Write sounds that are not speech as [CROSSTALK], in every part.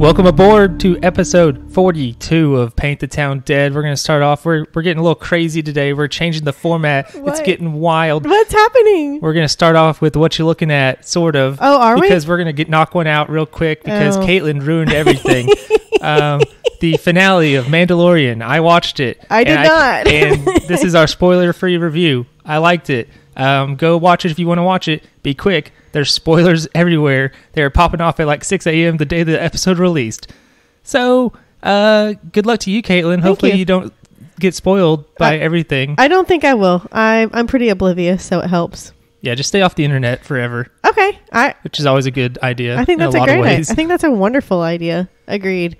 Welcome aboard to episode 42 of Paint the Town Dead. We're going to start off. We're, we're getting a little crazy today. We're changing the format. It's getting wild. What's happening? We're going to start off with what you're looking at, sort of. Oh, are we? Because we're going to get knock one out real quick because Oh. Caitlin ruined [LAUGHS] everything. um, the finale of Mandalorian. I watched it. I did and not. and [LAUGHS] this is our spoiler-free review. I liked it. Um, go watch it if you want to watch it. Be quick. There's spoilers [LAUGHS] everywhere. They're popping off at like 6 a.m. the day the episode released. So, uh, good luck to you, Caitlin. Hopefully, you. you. don't get spoiled by I- everything. I don't think I will. I'm I'm pretty oblivious, so it helps. yeah, just stay off the internet forever, Okay, I which is always a good idea. I think in that's a, a, lot great. of idea. ways. I think that's a wonderful idea. Agreed.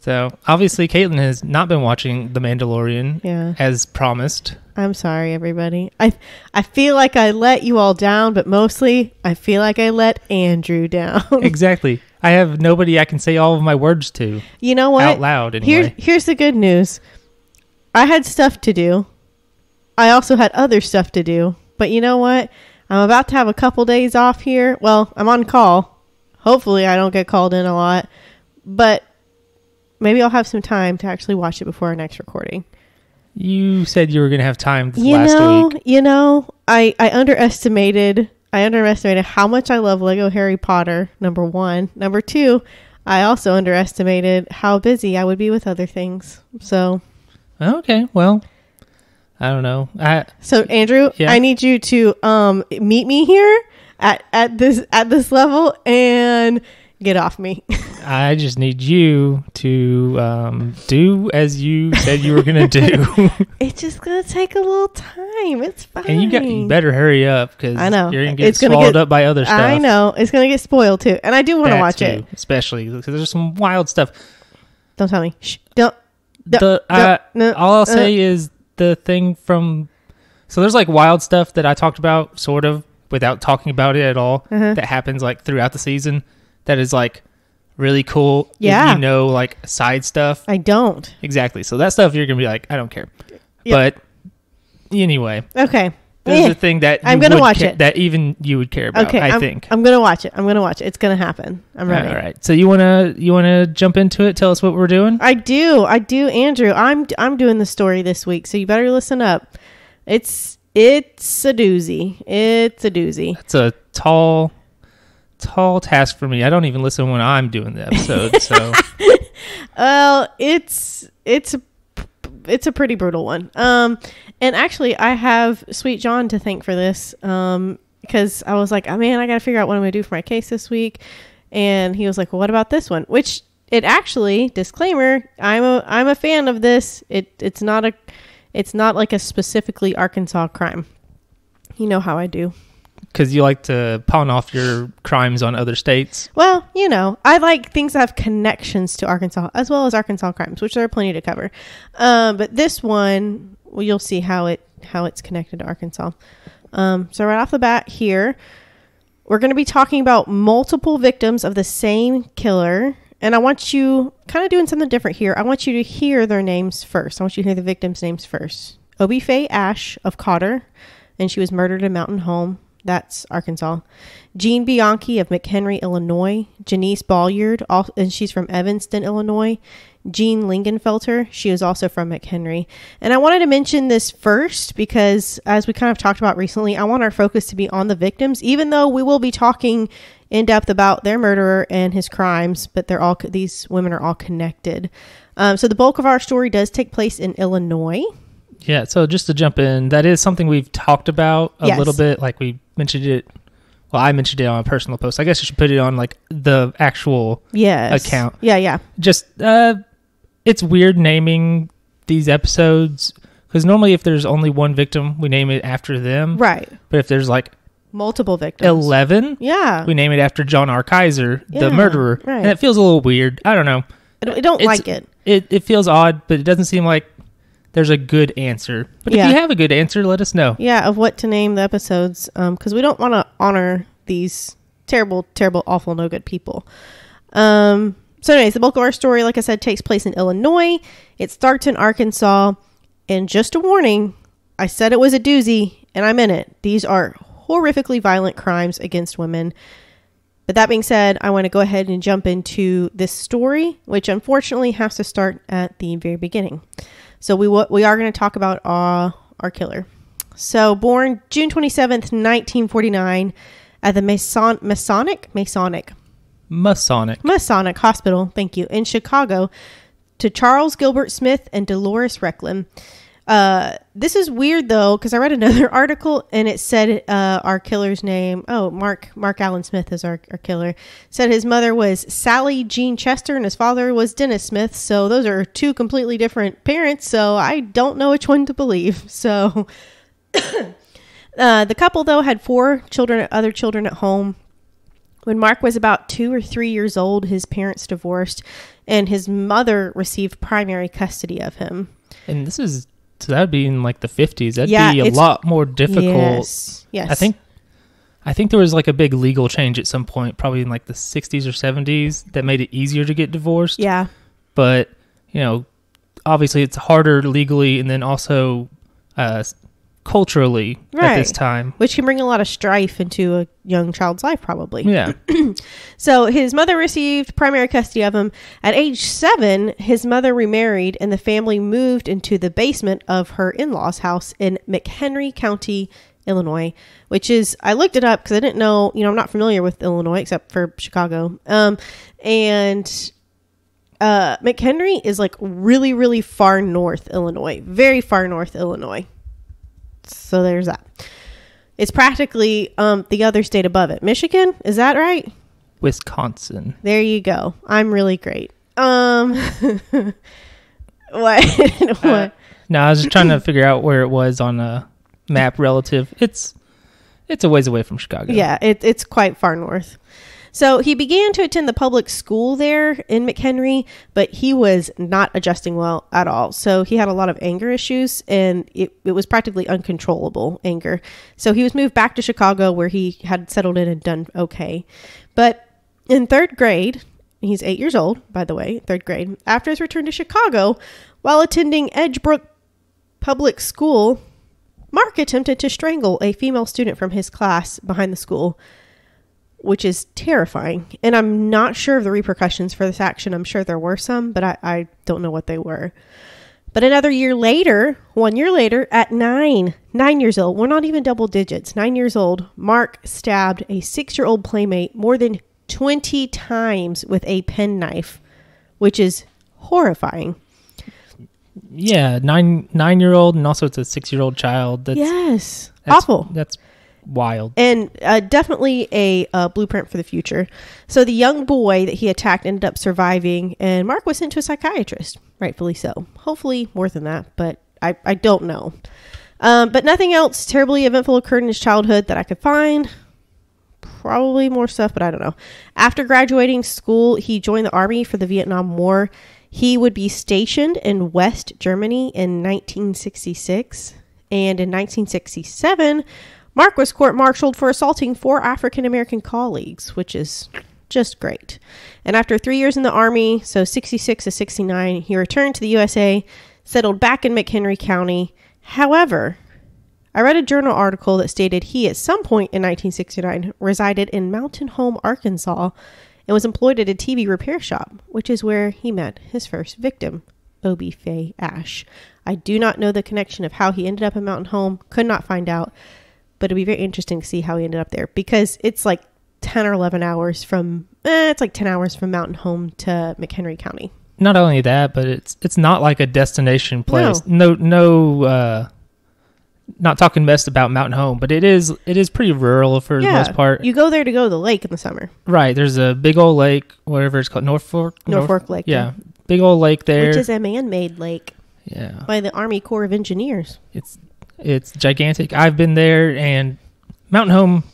So, obviously, Caitlin has not been watching The Mandalorian Yeah, as promised. I'm sorry, everybody. I I feel like I let you all down, but mostly I feel like I let Andrew down. [LAUGHS] exactly. I have nobody I can say all of my words to you know what? out loud anyway. Here's here's the good news. I had stuff to do. I also had other stuff to do. But you know what? I'm about to have a couple days off here. Well, I'm on call. Hopefully I don't get called in a lot. But maybe I'll have some time to actually watch it before our next recording. You said you were going to have time You last know, week. you know, I I underestimated I underestimated how much I love Lego Harry Potter. Number 1. Number 2, I also underestimated how busy I would be with other things. So, Okay, well, I don't know. I So Andrew, Yeah. I need you to um meet me here at at this at this level and get off me. I just need you to um, do as you said you were going to do, [LAUGHS] it's just gonna take a little time. It's fine. and you got you better hurry up because I know. you're going to get swallowed get- up by other stuff. I know it's gonna get spoiled too, and I do want to watch too, it. especially because there's some wild stuff. Don't tell me. Shh. Don't. Don't- the don't- uh, no, all I'll uh, say is the thing from so there's like wild stuff that I talked about sort of without talking about it at all Uh-huh. that happens like throughout the season that is like really cool. Yeah. you know like side stuff I don't. exactly. So that stuff you're gonna be like I don't care, but anyway, Okay. there's Eh. a thing that I'm gonna watch ca- it. that even you would care about. Okay. I I'm, think. I'm gonna watch it. I'm gonna watch it. It's gonna happen. I'm ready. All right. So you wanna you wanna jump into it? Tell us what we're doing. I do. I do, Andrew. I'm I'm doing the story this week, so you better listen up. It's it's a doozy. It's a doozy. It's a tall, tall task for me. I don't even listen when I'm doing the episode. So [LAUGHS] Well, it's it's it's a pretty brutal one. Um, and actually, I have Sweet John to thank for this. Um, because I was like, oh man, I got to figure out what I'm gonna do for my case this week. And he was like, well, what about this one? Which it actually disclaimer, I'm a I'm a fan of this. It it's not a it's not like a specifically Arkansas crime. You know how I do. Because you like to pawn off your crimes on other states. Well, you know, I like things that have connections to Arkansas as well as Arkansas crimes, which there are plenty to cover. Um, but this one, well, you'll see how it how it's connected to Arkansas. Um, so right off the bat here, we're going to be talking about multiple victims of the same killer, and I want you kind of doing something different here. I want you to hear their names first. I want you to hear the victims' names first. Obie Faye Ash of Cotter, and she was murdered in Mountain Home. That's Arkansas. Jean Bianchi of McHenry, Illinois. Janice Balliard, al- and she's from Evanston, Illinois. Jean Lingenfelter, she is also from McHenry. And I wanted to mention this first because, as we kind of talked about recently, I want our focus to be on the victims, even though we will be talking in depth about their murderer and his crimes, but they're all these women are all connected. Um, so the bulk of our story does take place in Illinois. Yeah. So just to jump in, that is something we've talked about a Yes. little bit. Like we mentioned it. Well, I mentioned it on a personal post. I guess you should put it on like the actual. Yes. Account. Yeah, yeah. Just uh, it's weird naming these episodes because normally if there's only one victim, we name it after them. Right. But if there's like Multiple victims. eleven, Yeah. we name it after John R. Kaiser, Yeah, the murderer, right. and it feels a little weird. I don't know. I don't, I don't like it. It it feels odd, but it doesn't seem like there's a good answer. But Yeah. if you have a good answer, let us know. Yeah, of what to name the episodes, because we don't want to honor these terrible, terrible, awful, no good people. Um. So, anyways, the bulk of our story, like I said, takes place in Illinois. It starts in Arkansas, and just a warning: I said it was a doozy, and I'm in it. These are horrifically violent crimes against women. But that being said, I want to go ahead and jump into this story, which unfortunately has to start at the very beginning. So we wa- we are going to talk about uh, our killer. So born June 27th, 1949 at the Mason- Masonic Masonic Masonic. Masonic Hospital, thank you, in Chicago to Charles Gilbert Smith and Dolores Recklin. Uh, this is weird though because I read another [LAUGHS] article and it said uh, our killer's name. Oh, Mark Mark Alan Smith is our, our killer. Said his mother was Sally Jean Chester and his father was Dennis Smith. So those are two completely different parents. So I don't know which one to believe. [LAUGHS] So [COUGHS] uh, the couple though had four children, other children at home. When Mark was about two or three years old, his parents divorced, and his mother received primary custody of him. And this is so that'd be in like the fifties. That'd Yeah, be a lot more difficult. Yes, yes. I think I think there was like a big legal change at some point, probably in like the sixties or seventies, that made it easier to get divorced. Yeah, But, you know, obviously it's harder legally and then also uh culturally at this time. which can bring a lot of strife into a young child's life, probably. Yeah. [CLEARS THROAT] So his mother received primary custody of him. At age seven, his mother remarried, and the family moved into the basement of her in law's house in McHenry County, Illinois, which is, I looked it up because I didn't know, you know, I'm not familiar with Illinois except for Chicago. Um, and uh, McHenry is like really, really far north Illinois, very far north Illinois. So there's that. It's practically um, the other state above it. Michigan, is that right? Wisconsin. There you go. I'm really great. Um, [LAUGHS] what? [LAUGHS] what? Uh, No, I was just trying to [LAUGHS] figure out where it was on a map relative. It's it's a ways away from Chicago. yeah, it, it's quite far north. So he began to attend the public school there in McHenry, but he was not adjusting well at all. So he had a lot of anger issues and it, it was practically uncontrollable anger. So he was moved back to Chicago where he had settled in and done okay. But in third grade, he's eight years old, by the way, third grade, after his return to Chicago, while attending Edgebrook Public School, Mark attempted to strangle a female student from his class behind the school, which is terrifying. And I'm not sure of the repercussions for this action. I'm sure there were some, but I, I don't know what they were. But another year later, one year later, at nine, nine years old, we're not even double digits, nine years old, Mark stabbed a six year old playmate more than 20 times with a penknife, which is horrifying. Yeah, nine nine year old and also it's a six year old child. That's, yes. that's Awful. That's wild. and uh, definitely a uh, blueprint for the future. So the young boy that he attacked ended up surviving, and Mark was sent to a psychiatrist, rightfully so. Hopefully more than that, but I, I don't know. Um, but nothing else terribly eventful occurred in his childhood that I could find. Probably more stuff, but I don't know. After graduating school, he joined the army for the Vietnam War. He would be stationed in West Germany in 1966. And in 1967, Mark was court martialed for assaulting four African American colleagues, which is just great. And after three years in the Army, so 66 to 69, he returned to the USA, settled back in McHenry County. However, I read a journal article that stated he, at some point in 1969, resided in Mountain Home, Arkansas, and was employed at a TV repair shop, which is where he met his first victim, Obie Faye Ash. I do not know the connection of how he ended up in Mountain Home, could not find out, but it'd be very interesting to see how he ended up there because it's like 10 or 11 hours from, eh, it's like 10 hours from Mountain Home to McHenry County. Not only that, but it's it's not like a destination place. No, no. uh not talking best about Mountain Home, but it is it is pretty rural for the most part. You go there to go to the lake in the summer, right. There's a big old lake, whatever it's called, Norfork. Lake. Norfork Lake, yeah, big old lake there. Which is a man made lake yeah, by the Army Corps of Engineers. it's it's gigantic. I've been there, and Mountain Home.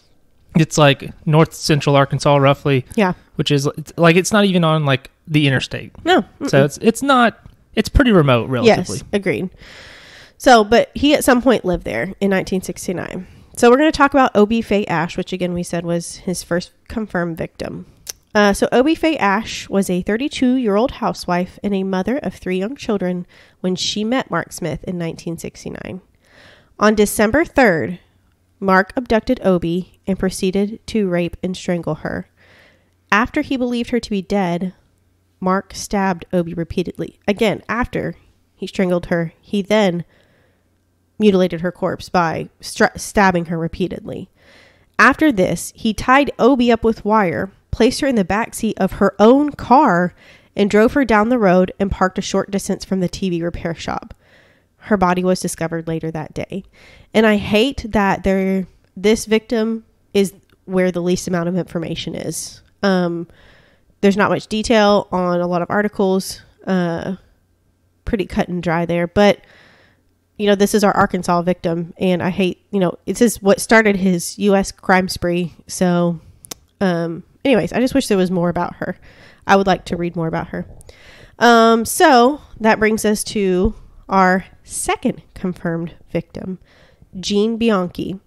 It's like north central Arkansas, roughly, Yeah. which is it's, like it's not even on like the interstate. No. So it's it's not it's pretty remote relatively. Yes, agreed. So, but he at some point lived there in 1969. So we're going to talk about Obie Faye Ash, which again we said was his first confirmed victim. Uh, so Obie Faye Ash was a 32 year old housewife and a mother of three young children when she met Mark Smith in 1969. On December 3rd, Mark abducted Obie and proceeded to rape and strangle her. After he believed her to be dead, Mark stabbed Obi repeatedly. Again, after he strangled her, he then mutilated her corpse by stabbing her repeatedly. After this, he tied Obi up with wire, placed her in the back seat of her own car, and drove her down the road and parked a short distance from the TV repair shop. Her body was discovered later that day. And I hate that there this victim is where the least amount of information is. Um, there's not much detail on a lot of articles. Uh, pretty cut and dry there, but you know, this is our Arkansas victim, and I hate, you know, this is what started his U.S. crime spree. So, um, anyways, I just wish there was more about her. I would like to read more about her. Um, so that brings us to our second confirmed victim, Jean Bianchi.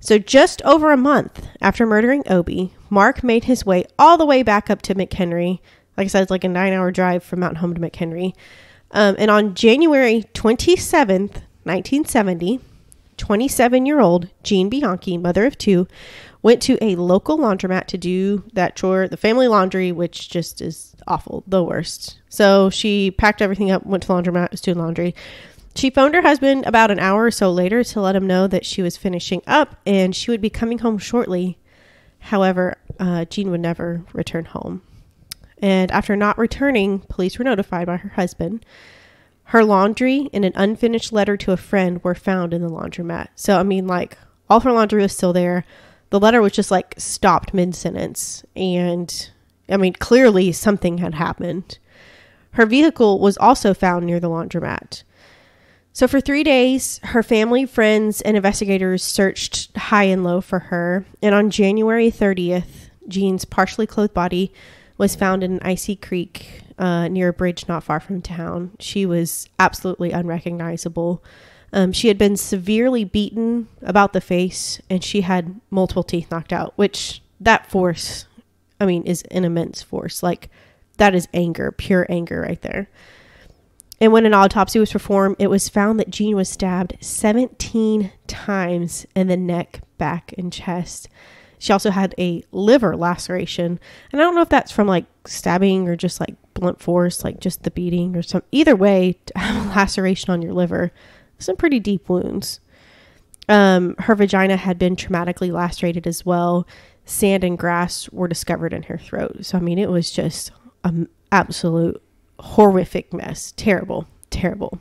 So, just over a month after murdering Obi, Mark made his way all the way back up to McHenry. Like I said, it's like a nine hour drive from Mountain Home to McHenry. Um, and on January 27th, 1970, 27 year old Jean Bianchi, mother of two, went to a local laundromat to do that chore, the family laundry, which just is awful, the worst. So she packed everything up, went to laundromat, was doing laundry. She phoned her husband about an hour or so later to let him know that she was finishing up and she would be coming home shortly. However, uh, Jean would never return home. And after not returning, police were notified by her husband. Her laundry and an unfinished letter to a friend were found in the laundromat. So, I mean, like, all her laundry was still there. The letter was just like stopped mid sentence. And, I mean, clearly something had happened. Her vehicle was also found near the laundromat. So, for three days, her family, friends, and investigators searched high and low for her. And on January 30th, Jean's partially clothed body was found in an icy creek uh, near a bridge not far from town. She was absolutely unrecognizable. Um, she had been severely beaten about the face and she had multiple teeth knocked out, which that force, I mean, is an immense force. Like, that is anger, pure anger right there. And when an autopsy was performed, it was found that Jean was stabbed 17 times in the neck, back, and chest. She also had a liver laceration. And I don't know if that's from like stabbing or just like blunt force, like just the beating or some. Either way, to have a [LAUGHS] laceration on your liver, some pretty deep wounds. Um, her vagina had been traumatically lacerated as well. Sand and grass were discovered in her throat. So, I mean, it was just an absolute horrific mess. Terrible, terrible.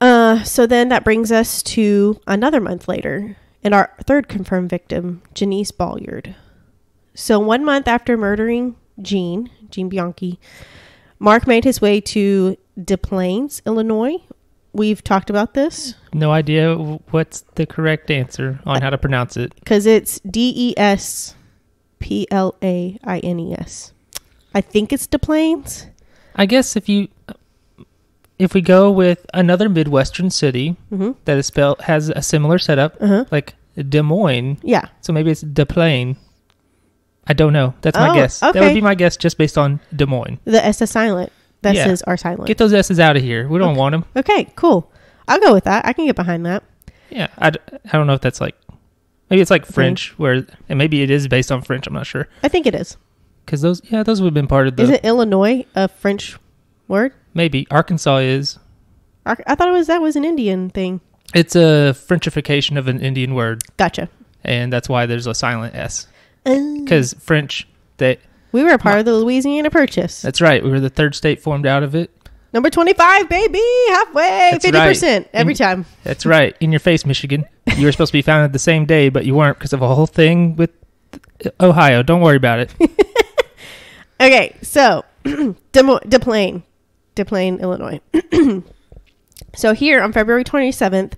Uh, so then that brings us to another month later and our third confirmed victim, Janice Bolliard. So, one month after murdering Jean, Jean Bianchi, Mark made his way to Des Plaines, Illinois. We've talked about this No idea what's the correct answer on how to pronounce it. because it's D E S P L A I N E S. I think it's Des Plaines. I guess if you if we go with another Midwestern city Mm-hmm. that is spelled has a similar setup, Uh-huh. like Des Moines, Yeah. so maybe it's Des Plaines. I don't know. That's my Oh, guess. That would be my guess just based on Des Moines. The S is silent. S's are silent. Get those S's out of here. We don't want 'em. want them. okay, cool. I'll go with that. I can get behind that. Yeah, I, d- I don't know if that's like maybe it's like French where and maybe it is based on French. I'm not sure I think it is. because those yeah those would have been part of the Isn't Illinois a French word? maybe Arkansas is. Ar- I thought it was that was an Indian thing. It's a Frenchification of an Indian word, Gotcha. and that's why there's a silent S. Um, because French, that we were a part of the Louisiana Purchase. that's right. We were the third state formed out of it. Number 25, baby. Halfway. That's 50% right. every And- time. That's right. In your face, Michigan. You were supposed to be founded the same day, but you weren't because of a whole thing with Ohio. Don't worry about it. [LAUGHS] Okay, so [CLEARS THROAT] Des Mo- Des Plaines, Des Plaines, Illinois. [CLEARS THROAT] so here on February 27th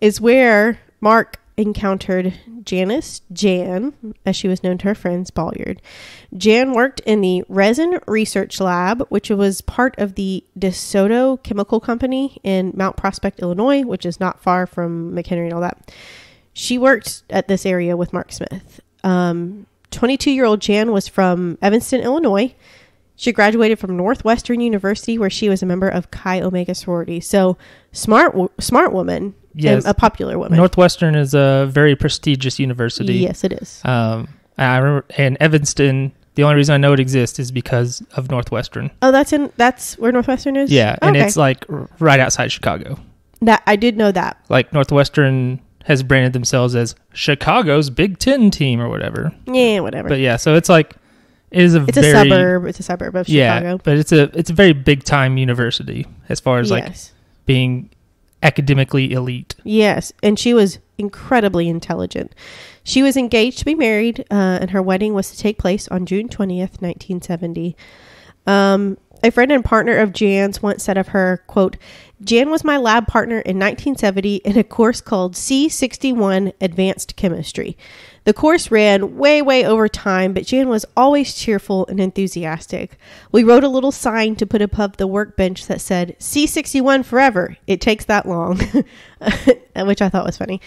is where Mark encountered Janice Jan, as she was known to her friends, Bolliard. Jan worked in the resin research lab, which was part of the DeSoto Chemical Company in Mount Prospect, Illinois, which is not far from McHenry and all that. She worked at this area with Mark Smith. Um, 22 year old Jan was from Evanston, Illinois. She graduated from Northwestern University, where she was a member of Chi Omega sorority. So smart, smart woman, Yes. and a popular woman. Northwestern is a very prestigious university. Yes, it is. Um, I remember, and Evanston. The only reason I know it exists is because of Northwestern. Oh, that's in that's where Northwestern is. Yeah, and Okay. it's like right outside Chicago. that I did know that. Like Northwestern has branded themselves as Chicago's Big Ten team or whatever. Yeah, whatever. But yeah, so it's like it is a it's very a suburb. It's a suburb of yeah, Chicago. but it's a it's a very big time university as far as like yes. being academically elite. Yes, and she was incredibly intelligent. She was engaged to be married, uh, and her wedding was to take place on June 20th, 1970. Um, a friend and partner of Jan's once said of her, quote, Jan was my lab partner in 1970 in a course called C61 Advanced Chemistry. The course ran way, way over time, but Jan was always cheerful and enthusiastic. We wrote a little sign to put above the workbench that said, C61 forever. It takes that long, [LAUGHS] which I thought was funny.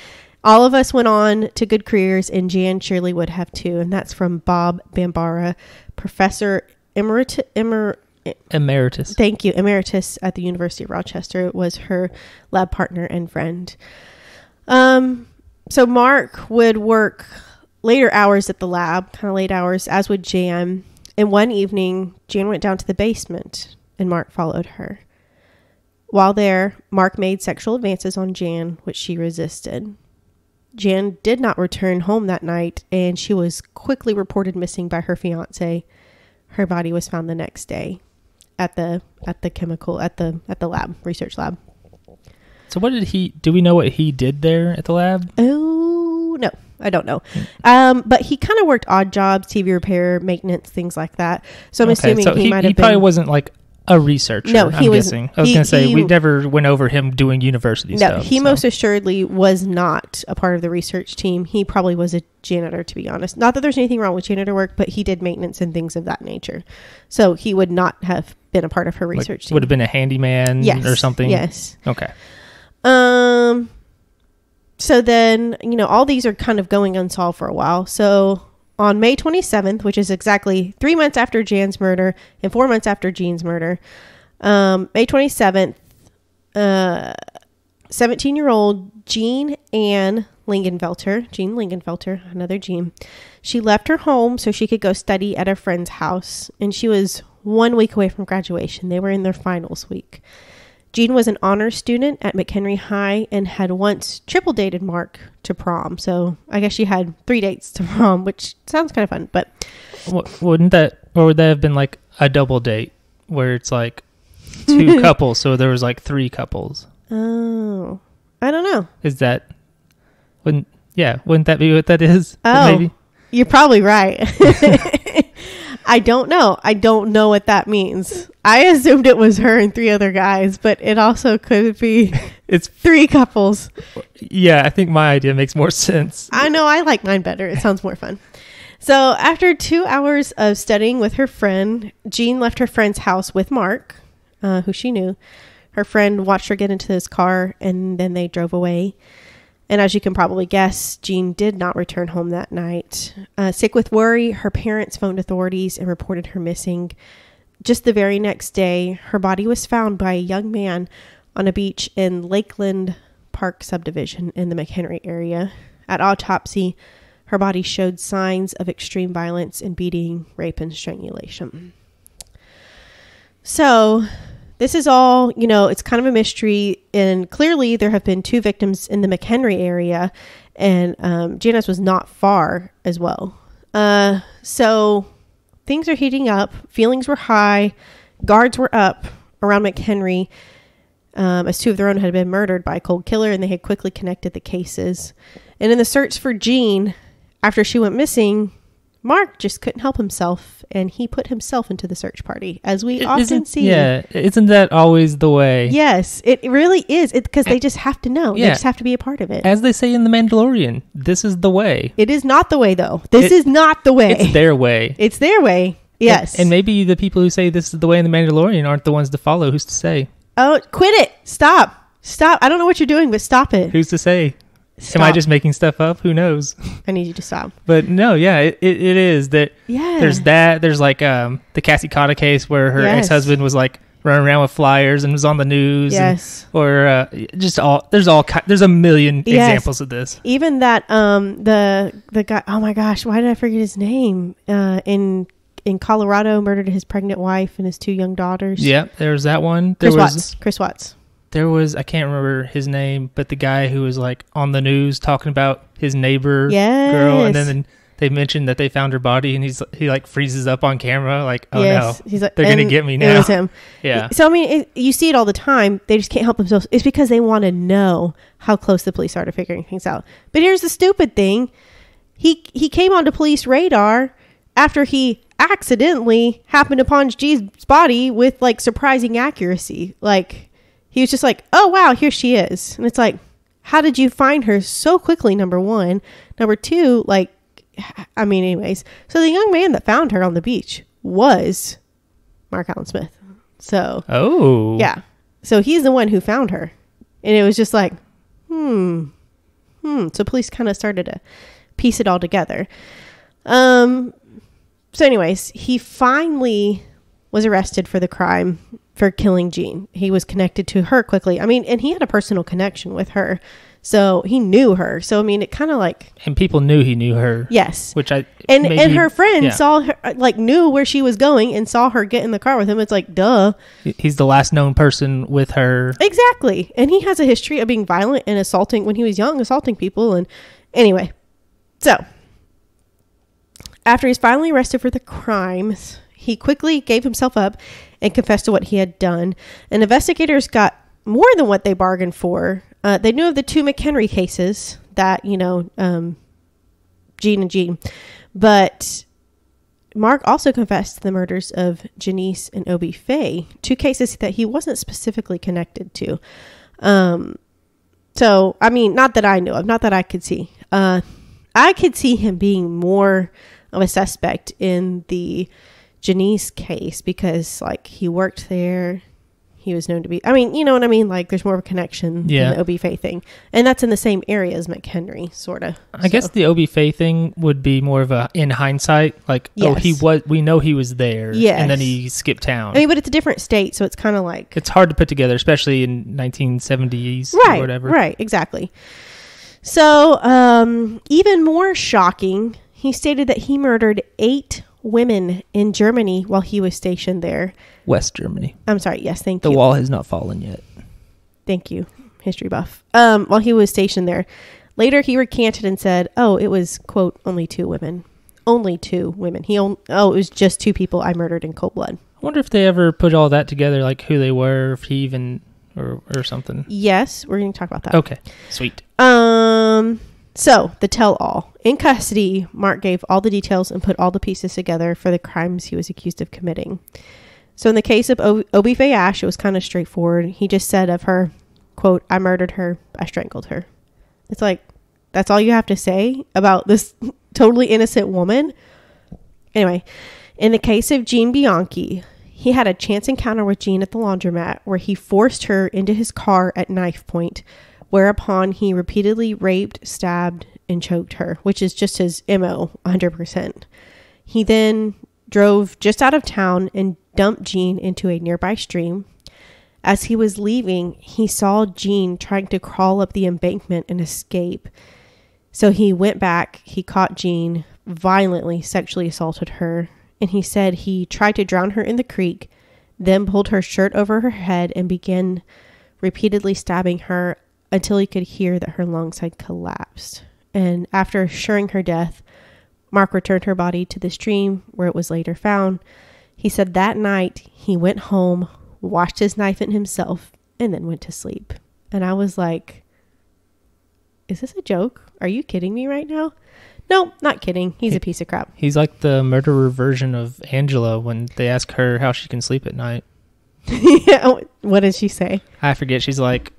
All of us went on to good careers, and Jan surely would have too. And that's from Bob Bambara, professor emer, Emeritus. Thank you. Emeritus at the University of Rochester was her lab partner and friend. Um, so Mark would work later hours at the lab, kind of late hours, as would Jan. And one evening, Jan went down to the basement, and Mark followed her. While there, Mark made sexual advances on Jan, which she resisted. Jan did not return home that night, and she was quickly reported missing by her fiance. Her body was found the next day at the at the chemical at the at the lab research lab. So what did he? Do we know what he did there at the lab? Oh no, I don't know. Um, but he kind of worked odd jobs, TV repair, maintenance, things like that. So I'm assuming so he, he, might he have probably been. wasn't like a researcher. No, he I'm was- guessing. I was he- gonna say he- we never went over him doing university no, stuff. he so. most assuredly was not a part of the research team. He probably was a janitor, to be honest. Not that there's anything wrong with janitor work, but he did maintenance and things of that nature. So he would not have been a part of her like, research team. would have been a handyman yes, or something. Yes. Okay. Um. So then, you know, all these are kind of going unsolved for a while. So on May 27th, which is exactly three months after Jan's murder and four months after Jean's murder, um, May 27th, uh, 17 year old Jean Ann Lingenfelter, Jean Lingenfelter, another Jean, she left her home so she could go study at a friend's house. And she was one week away from graduation. They were in their finals week. Jean was an honor student at McHenry High and had once triple dated Mark to prom. So I guess she had three dates to [LAUGHS] prom, which sounds kind of fun. But wouldn't that, or would that have been like a double date where it's like two [LAUGHS] couples? So there was like three couples. oh, I don't know. Is that? Wouldn't yeah? Wouldn't that be what that is? Oh. maybe. You're probably right. [LAUGHS] I don't know. I don't know what that means. I assumed it was her and three other guys, but it also could be [LAUGHS] It's three couples. yeah. I think my idea makes more sense. I know I like mine better. It sounds more fun. So, after two hours of studying with her friend, Jean left her friend's house with Mark, uh, who she knew. Her friend watched her get into his car and then they drove away. And as you can probably guess, Jean did not return home that night. Uh, sick with worry, her parents phoned authorities and reported her missing. Just the very next day, her body was found by a young man on a beach in Lakeland Park subdivision in the McHenry area. At autopsy, her body showed signs of extreme violence and beating, rape, and strangulation. So, this is all, you know, it's kind of a mystery. And clearly, there have been two victims in the McHenry area, and um, Janice was not far as well. Uh, so, things are heating up. Feelings were high. Guards were up around McHenry um, as two of their own had been murdered by a cold killer, and they had quickly connected the cases. And in the search for Jean, after she went missing, Mark just couldn't help himself, and he put himself into the search party, as we It often isn't- see. Yeah, isn't that always the way? Yes, it really is. It because they just have to know. Yeah. They just have to be a part of it. As they say in The Mandalorian, this is the way. it is not the way, though. This It- is not the way. It's their way. [LAUGHS] It's their way. Yes. And, and maybe the people who say this is the way in The Mandalorian aren't the ones to follow. Who's to say? oh, quit it! Stop! Stop! I don't know what you're doing, but stop it. Who's to say? Am I just making stuff up? Who knows? I need you to stop. [LAUGHS] But no, yeah, it, it, it is that Yeah. there's that. There's like um, the Cassie Cotta case where her Yes. ex husband was like running around with flyers and was on the news. and- Yes. or uh, just all there's all there's a million Yes. examples of this. Even that um the the guy oh my gosh, why did I forget his name? Uh in in Colorado murdered his pregnant wife and his two young daughters. Yeah, there was that one. There Chris was Watts. Chris Watts. There was I can't remember his name, but the guy who was like on the news talking about his neighbor Yes. girl, and then they mentioned that they found her body, and he's he like freezes up on camera, like oh yes. no, He's like They're gonna get me now. It was him. [LAUGHS] yeah, So I mean, it, you see it all the time. They just can't help themselves. It's because they want to know how close the police are to figuring things out. But here's the stupid thing: he he came onto police radar after he accidentally happened upon G's body with like surprising accuracy. Like he was just like, "Oh wow, here she is," and it's like, "How did you find her so quickly?" Number one, number two, like, I mean, anyways. So the young man that found her on the beach was Mark Alan Smith. So oh yeah. So he's the one who found her. And it was just like, hmm. Hmm. So police kind of started to piece it all together. Um so anyways, he finally was arrested for the crime for killing Jean. He was connected to her quickly. I mean, and he had a personal connection with her. So he knew her. So I mean, it kind of like and people knew he knew her, yes. which I And maybe- and her friend yeah. saw her like knew where she was going and saw her get in the car with him. It's like, duh. He's the last known person with her. Exactly. And he has a history of being violent and assaulting when he was young, assaulting people. And anyway, so after he's finally arrested for the crimes, he quickly gave himself up and confessed to what he had done. And investigators got more than what they bargained for. Uh, they knew of the two McHenry cases that, you know, um, Jean and Gene, But Mark also confessed to the murders of Janice and Obie Faye, two cases that he wasn't specifically connected to. Um, so, I mean, not that I knew of, not that I could see. Uh, I could see him being more of a suspect in the Janice case because, like, he worked there. He was known to be, I mean, you know what I mean? Like, there's more of a connection Yeah. than the Obie Faye thing. And that's in the same area as McHenry, sort of. I guess the Obie Faye thing would be more of a in hindsight, like oh he was, we know he was there, yeah, and then he skipped town. I mean, but it's a different state, so it's kind of like. it's hard to put together, especially in 1970s right or whatever. right exactly so um even more shocking he stated that he murdered eight women in germany while he was stationed there West Germany. i'm sorry yes thank The you The wall has not fallen yet. thank you history buff um while he was stationed there later he recanted and said oh it was quote only two women only two women he on- oh it was just two people i murdered in cold blood I wonder if they ever put all that together, like who they were, if he even or or something. yes we're going to talk about that Okay, sweet. Um. So the tell-all in custody, Mark gave all the details and put all the pieces together for the crimes he was accused of committing. So in the case of o- Obie Faye Ash, it was kind of straightforward. He just said of her, "quote I murdered her. I strangled her." It's like that's all you have to say about this [LAUGHS] totally innocent woman. Anyway, in the case of Jean Bianchi, he had a chance encounter with Jean at the laundromat where he forced her into his car at knife point, whereupon he repeatedly raped, stabbed, and choked her, which is just his MO 100%. He then drove just out of town and dumped Jean into a nearby stream. As he was leaving, he saw Jean trying to crawl up the embankment and escape. So he went back, he caught Jean, violently sexually assaulted her, and he said he tried to drown her in the creek, then pulled her shirt over her head and began repeatedly stabbing her until he could hear that her lungs had collapsed. And after assuring her death, Mark returned her body to the stream where it was later found. He said that night he went home, washed his knife in himself, and then went to sleep. And I was like, is this a joke? Are you kidding me right now? No, not kidding. He's a piece of crap. He's like the murderer version of Angela when they ask her how she can sleep at night. [LAUGHS] yeah, what did she say? I forget. She's like,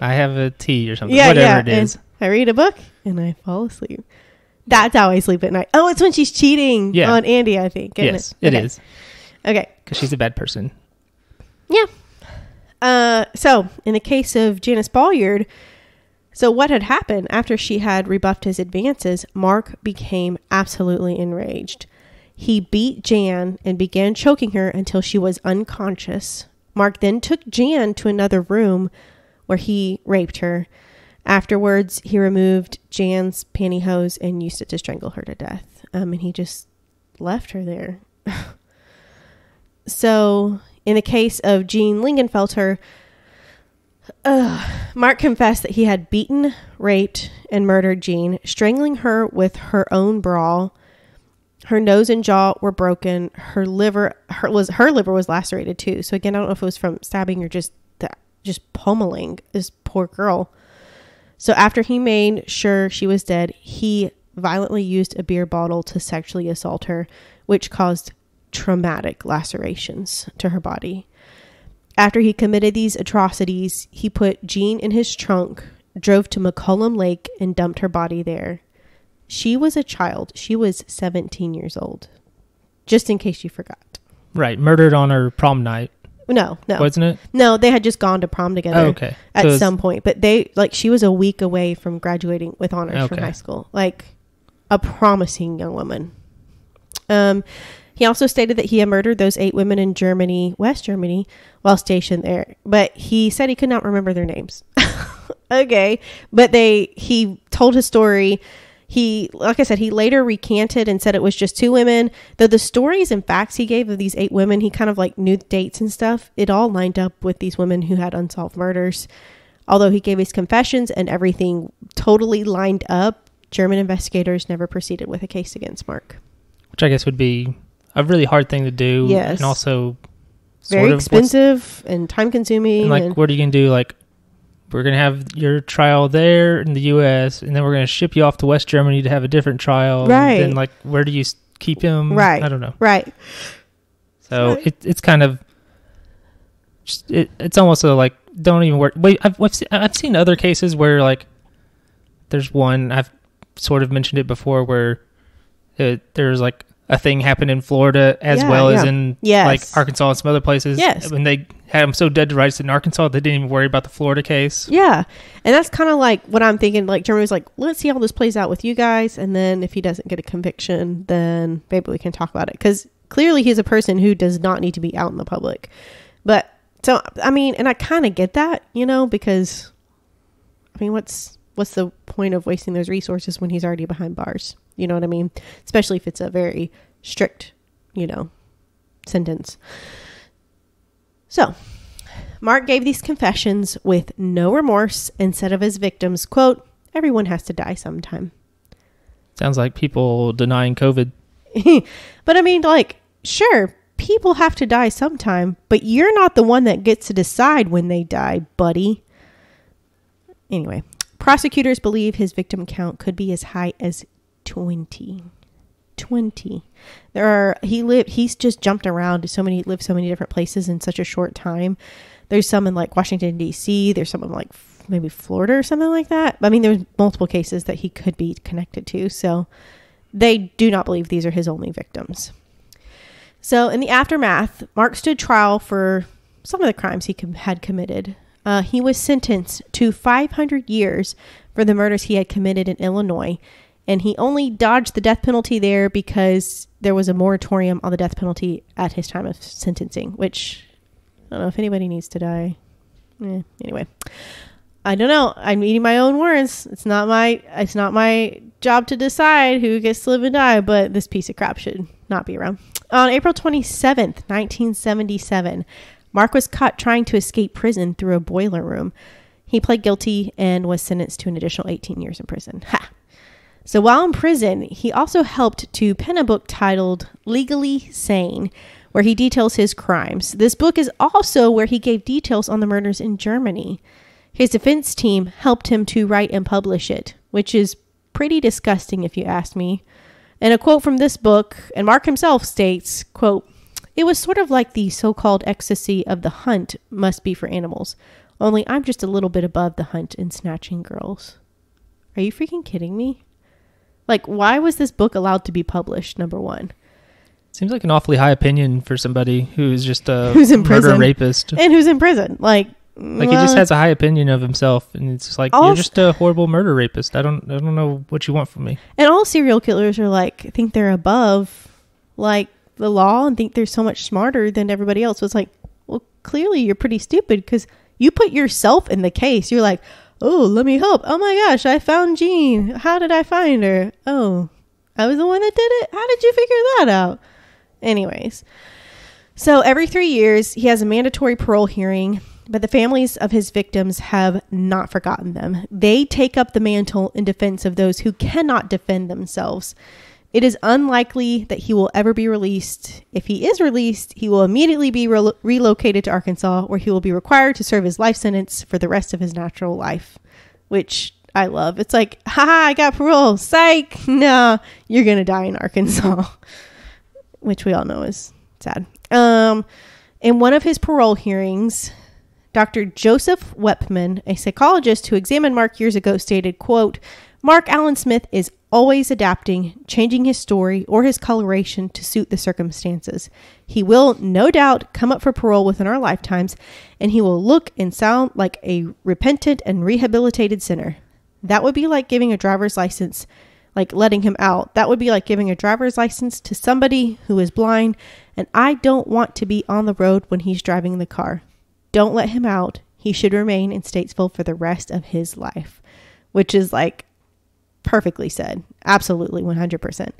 I have a tea or something. Yeah, Whatever yeah. it is. and I read a book and I fall asleep. That's how I sleep at night. Oh, it's when she's cheating Yeah. on Andy, I think. yes, it okay. is Okay. because she's a bad person. Yeah. Uh, so, in the case of Janice Balliard, so what had happened after she had rebuffed his advances, Mark became absolutely enraged. He beat Jan and began choking her until she was unconscious. Mark then took Jan to another room where he raped her. Afterwards, he removed Jan's pantyhose and used it to strangle her to death. Um, and he just left her there. [LAUGHS] so, in the case of Jean Lingenfelter, uh, Mark confessed that he had beaten, raped, and murdered Jean, strangling her with her own bra. Her nose and jaw were broken. Her liver her was her liver was lacerated too. So again, I don't know if it was from stabbing or just just pummeling this poor girl. So after he made sure she was dead, he violently used a beer bottle to sexually assault her, which caused traumatic lacerations to her body. After he committed these atrocities, he put Jean in his trunk, drove to McCullom Lake, and dumped her body there. She was a child. She was 17 years old. Just in case you forgot. Right, murdered on her prom night, No, no. wasn't it? No, they had just gone to prom together Oh, okay. at So some point. But they, like, she was a week away from graduating with honors from high school. Like, a promising young woman. Um, he also stated that he had murdered those eight women in Germany, West Germany, while stationed there. But he said he could not remember their names. [LAUGHS] okay, but they he told his story. He, like I said, he later recanted and said it was just two women. Though the stories and facts he gave of these eight women, he kind of like knew the dates and stuff. It all lined up with these women who had unsolved murders. Although he gave his confessions and everything totally lined up, German investigators never proceeded with a case against Mark. which I guess would be a really hard thing to do. Yes. and also Very of expensive and time consuming. And like, and- what are you gonna do? Like, we're gonna have your trial there in the U.S., and then we're gonna ship you off to West Germany to have a different trial. Right. Then, like, where do you keep him? Right. I don't know. right. So Right. it, it's kind of, just, it, it's almost a like don't even work. Wait, I've I've seen, I've seen other cases where like there's one I've sort of mentioned it before where it, there's like a thing happened in Florida as Yeah, well as in Yes. like Arkansas and some other places. Yes. when they had them so dead to rights in Arkansas, they didn't even worry about the Florida case. Yeah. And that's kind of like what I'm thinking. Like, Jeremy was like, let's see how this plays out with you guys. And then if he doesn't get a conviction, then maybe we can talk about it. Because clearly he's a person who does not need to be out in the public. But so, I mean, and I kind of get that, you know, because, I mean, what's. What's the point of wasting those resources when he's already behind bars? You know what I mean? Especially if it's a very strict, you know, sentence. So, Mark gave these confessions with no remorse and said of his victims, quote, everyone has to die sometime. Sounds like people denying COVID. [LAUGHS] but I mean, like, sure, people have to die sometime, but you're not the one that gets to decide when they die, buddy. Anyway, prosecutors believe his victim count could be as high as 20. 20. There are he lived he's just jumped around to so many lived so many different places in such a short time. There's some in like Washington D.C., there's some in like maybe Florida or something like that. I mean, there's multiple cases that he could be connected to. So they do not believe these are his only victims. So, in the aftermath, Mark stood trial for some of the crimes he com- had committed. Uh, he was sentenced to 500 years for the murders he had committed in Illinois, and he only dodged the death penalty there because there was a moratorium on the death penalty at his time of sentencing, which I don't know if anybody needs to die. Eh, anyway, I don't know. I'm eating my own words. It's not my it's not my job to decide who gets to live and die, but this piece of crap should not be around. On April 27th, 1977, Mark was caught trying to escape prison through a boiler room. He pled guilty and was sentenced to an additional 18 years in prison. Ha! So while in prison, he also helped to pen a book titled Legally Sane, where he details his crimes. This book is also where he gave details on the murders in Germany. His defense team helped him to write and publish it, which is pretty disgusting if you ask me. And a quote from this book, and Mark himself states, quote, It was sort of like the so-called ecstasy of the hunt must be for animals. Only I'm just a little bit above the hunt in snatching girls. Are you freaking kidding me? Like, why was this book allowed to be published? Number one, Seems like an awfully high opinion for somebody who's just a [LAUGHS] Who's in murder prison. rapist. and who's in prison? Like, Like he just has a high opinion of himself, and it's just like All- you're just a horrible murder rapist. I don't, I don't know what you want from me. and all serial killers are like think they're above like the law and think they're so much smarter than everybody else. So it's like, well, clearly you're pretty stupid because you put yourself in the case. You're like, oh, let me help. Oh my gosh, I found Jean. How did I find her? Oh, I was the one that did it. How did you figure that out? Anyways, so every three years, he has a mandatory parole hearing, but the families of his victims have not forgotten them. They take up the mantle in defense of those who cannot defend themselves. It is unlikely that he will ever be released. If he is released, he will immediately be relo relocated to Arkansas, where he will be required to serve his life sentence for the rest of his natural life, which I love. It's like, haha, I got parole. Psych. Nah, you're going to die in Arkansas, [LAUGHS] which we all know is sad. Um, in one of his parole hearings, Dr. Joseph Wepman, a psychologist who examined Mark years ago, stated, quote, Mark Alan Smith is always adapting, changing his story or his coloration to suit the circumstances. He will, no doubt, come up for parole within our lifetimes, and he will look and sound like a repentant and rehabilitated sinner. That would be like giving a driver's license, like letting him out. That would be like giving a driver's license to somebody who is blind, and I don't want to be on the road when he's driving the car. Don't let him out. He should remain in Statesville for the rest of his life, which is like perfectly said. Absolutely 100%.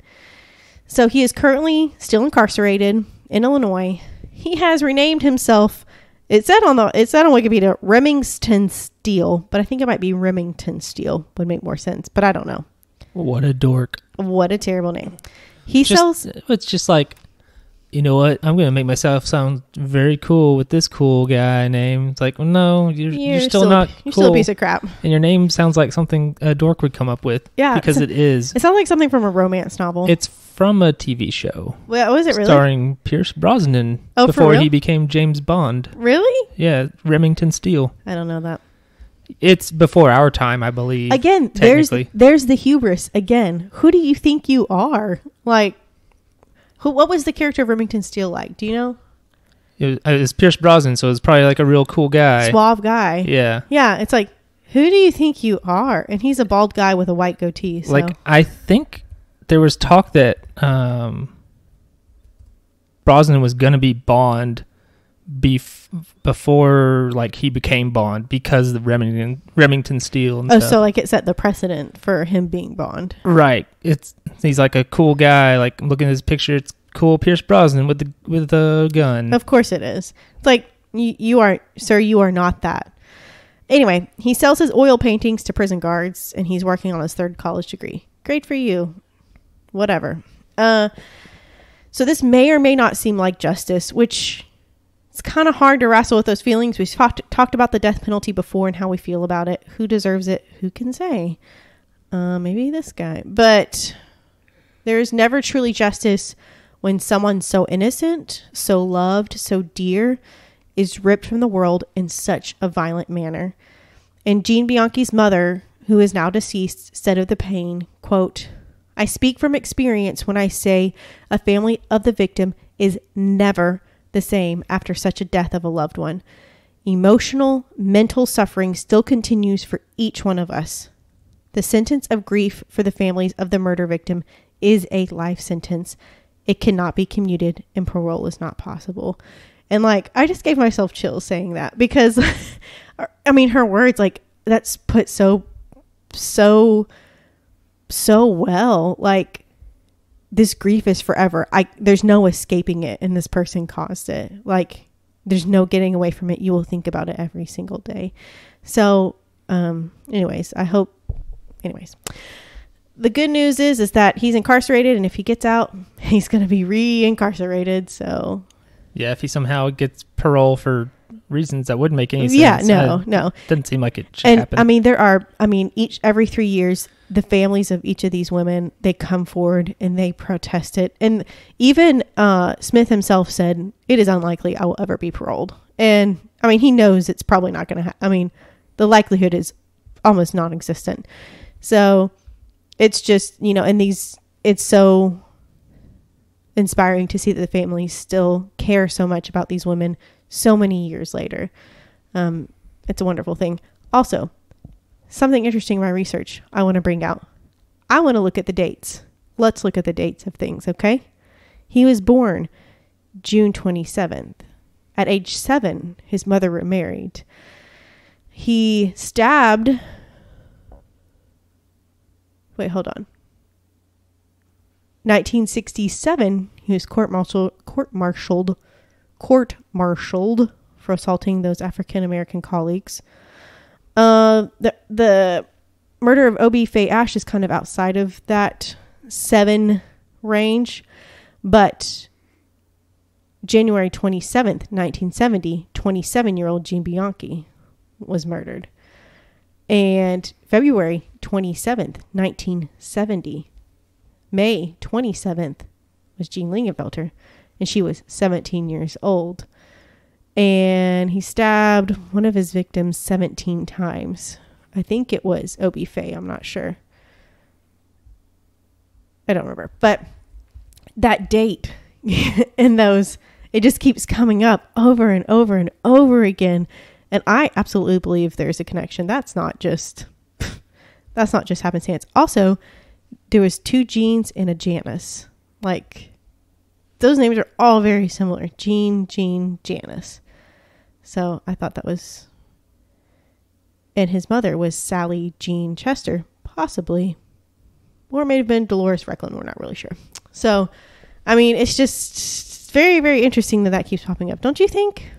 So he is currently still incarcerated in Illinois. He has renamed himself. It said on the it said on Wikipedia Remington Steele, but I think it might be Remington Steele would make more sense, but I don't know. What a dork. What a terrible name. He Just- sells It's just like, you know what? I'm gonna make myself sound very cool with this cool guy name. It's like, well, no, you're, you're, still, not you're still a piece of crap. and your name sounds like something a dork would come up with. Yeah, because it is. It sounds like something from a romance novel. It's from a TV show well, was it really? starring Pierce Brosnan Oh, for before he became James Bond. Really? Yeah, Remington Steele. I don't know that. It's before our time, I believe. Again, there's there's the hubris again. Who do you think you are? Like who what was the character of Remington Steele like? Do you know? It was, it was Pierce Brosnan, so it's probably like a real cool guy. Suave guy. Yeah. Yeah, it's like who do you think you are? And he's a bald guy with a white goatee. So. Like I think there was talk that um, Brosnan was gonna be Bond bef- before like he became Bond because of Remington Remington Steele. And oh, stuff. so like it set the precedent for him being Bond. right. It's he's like a cool guy. Like looking at his picture, it's cool. Pierce Brosnan with the with the gun. Of course it is. It's like you, you are, sir, you are not that. Anyway, he sells his oil paintings to prison guards, and he's working on his third college degree. Great for you. Whatever. Uh, so this may or may not seem like justice, which it's kind of hard to wrestle with those feelings. We've talked talked about the death penalty before and how we feel about it. Who deserves it? Who can say? Uh, maybe this guy, but there is never truly justice when someone so innocent, so loved, so dear is ripped from the world in such a violent manner. And Jean Bianchi's mother, who is now deceased, said of the pain, quote, I speak from experience when I say a family of the victim is never the same after such a death of a loved one. Emotional, mental suffering still continues for each one of us. The sentence of grief for the families of the murder victim is a life sentence. It cannot be commuted, and parole is not possible. And like, I just gave myself chills saying that because, [LAUGHS] I mean, her words, like, that's put so, so, so well. Like, this grief is forever. I there's no escaping it, and this person caused it. Like, there's no getting away from it. You will think about it every single day. So, um, anyways, I hope. Anyways, the good news is is that he's incarcerated, and if he gets out, [LAUGHS] he's gonna be re-incarcerated. So, yeah, if he somehow gets parole for reasons that wouldn't make any sense. yeah, no, uh, no. doesn't seem like it should and happen. I mean, there are. I mean, each every three years, the families of each of these women they come forward and they protest it. And even uh, Smith himself said it is unlikely I will ever be paroled. And I mean, he knows it's probably not going to. happen. I mean, the likelihood is almost non-existent. So it's just you know, and these it's so inspiring to see that the families still care so much about these women so many years later. Um, it's a wonderful thing. Also, something interesting in my research I want to bring out. I want to look at the dates. Let's look at the dates of things, okay? He was born June 27th, at age seven, his mother remarried. He stabbed. Wait, hold on. 1967, he was court-martialed, court-martialed, court-martialed for assaulting those African American colleagues. Uh, the the murder of Obie Faye Ash is kind of outside of that seven range, but January 27th, 1970, 27 year old Jean Bianchi was murdered. And February 27th, 1970, May 27th was Jean Lingenfelter, and she was 17 years old. And he stabbed one of his victims 17 times. I think it was Obie Faye, I'm not sure. I don't remember. But that date [LAUGHS] and those, it just keeps coming up over and over and over again. And I absolutely believe there's a connection. That's not just, [LAUGHS] that's not just happenstance. Also, there was two Jeans and a Janice. Like, those names are all very similar. Jean, Jean, Janice. So I thought that was, and his mother was Sally Jean Chester, possibly, or it may have been Dolores Recklin. We're not really sure. So, I mean, it's just very, very interesting that that keeps popping up, don't you think?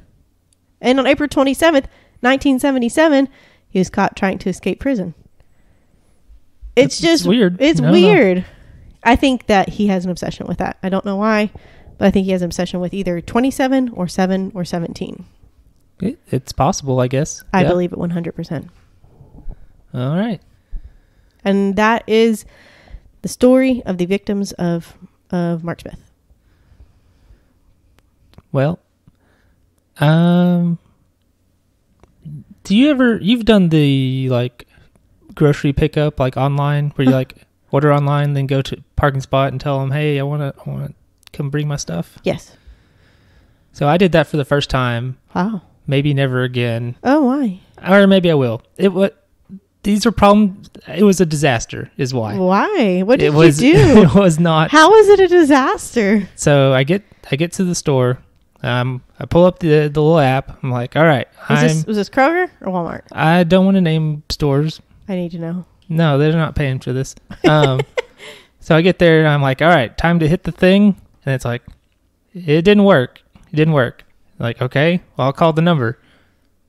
And on April 27th, 1977, he was caught trying to escape prison. It's It's just weird. It's I don't know. I think that he has an obsession with that. I don't know why, but I think he has an obsession with either 27 or 7 or 17. It, it's possible, I guess. I Yeah. believe it 100%. All right. And that is the story of the victims of of Mark Smith. Well, um, do you ever you've done the like grocery pickup like online where you [LAUGHS] like order online then go to parking spot and tell them, "Hey, I want to I want to come bring my stuff." Yes. So I did that for the first time. Wow. Maybe never again, Oh, why? or maybe I will. It what these are problems. It was a disaster, is why. Why? What did it was. you do? [LAUGHS] It was not. How was it a disaster? So I get I get to the store. Um, I pull up the the little app. I'm like, all right, Was this was this Kroger or Walmart? I don't want to name stores. I need to know. No, they're not paying for this. Um, [LAUGHS] so I get there and I'm like, all right, time to hit the thing, and it's like, it didn't work. It didn't work. Like, okay, well, I'll call the number.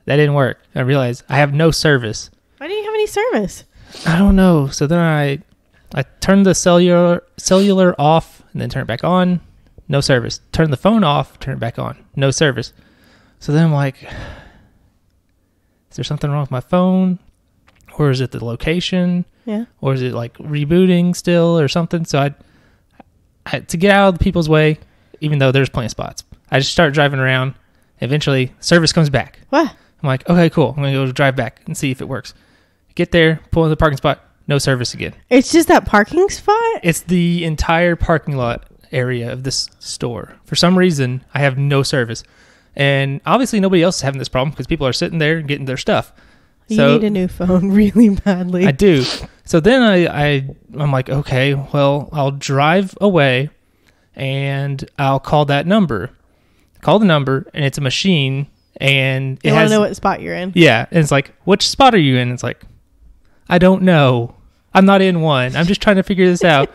That didn't work. I realized I have no service. Why do you have any service? I don't know. So then I I turned the cellular cellular off and then turn it back on. No service. Turn the phone off, turn it back on. No service. So then I'm like, is there something wrong with my phone? Or is it the location? Yeah. Or is it like rebooting still or something? So I, I to get out of the people's way, even though there's plenty of spots, I just start driving around. Eventually, service comes back. What? I'm like, okay, cool. I'm gonna go drive back and see if it works. Get there, pull in the parking spot, no service again. It's just that parking spot? It's the entire parking lot area of this store. For some reason, I have no service, and obviously nobody else is having this problem because people are sitting there getting their stuff. You So- need a new phone [LAUGHS] really badly. I do. So then I, I I'm like, okay, well, I'll drive away, and I'll call that number. Call the number, and it's a machine, and it you has know what spot you're in? Yeah, and it's like, which spot are you in? It's like, I don't know. I'm not in one. I'm just trying to figure this out.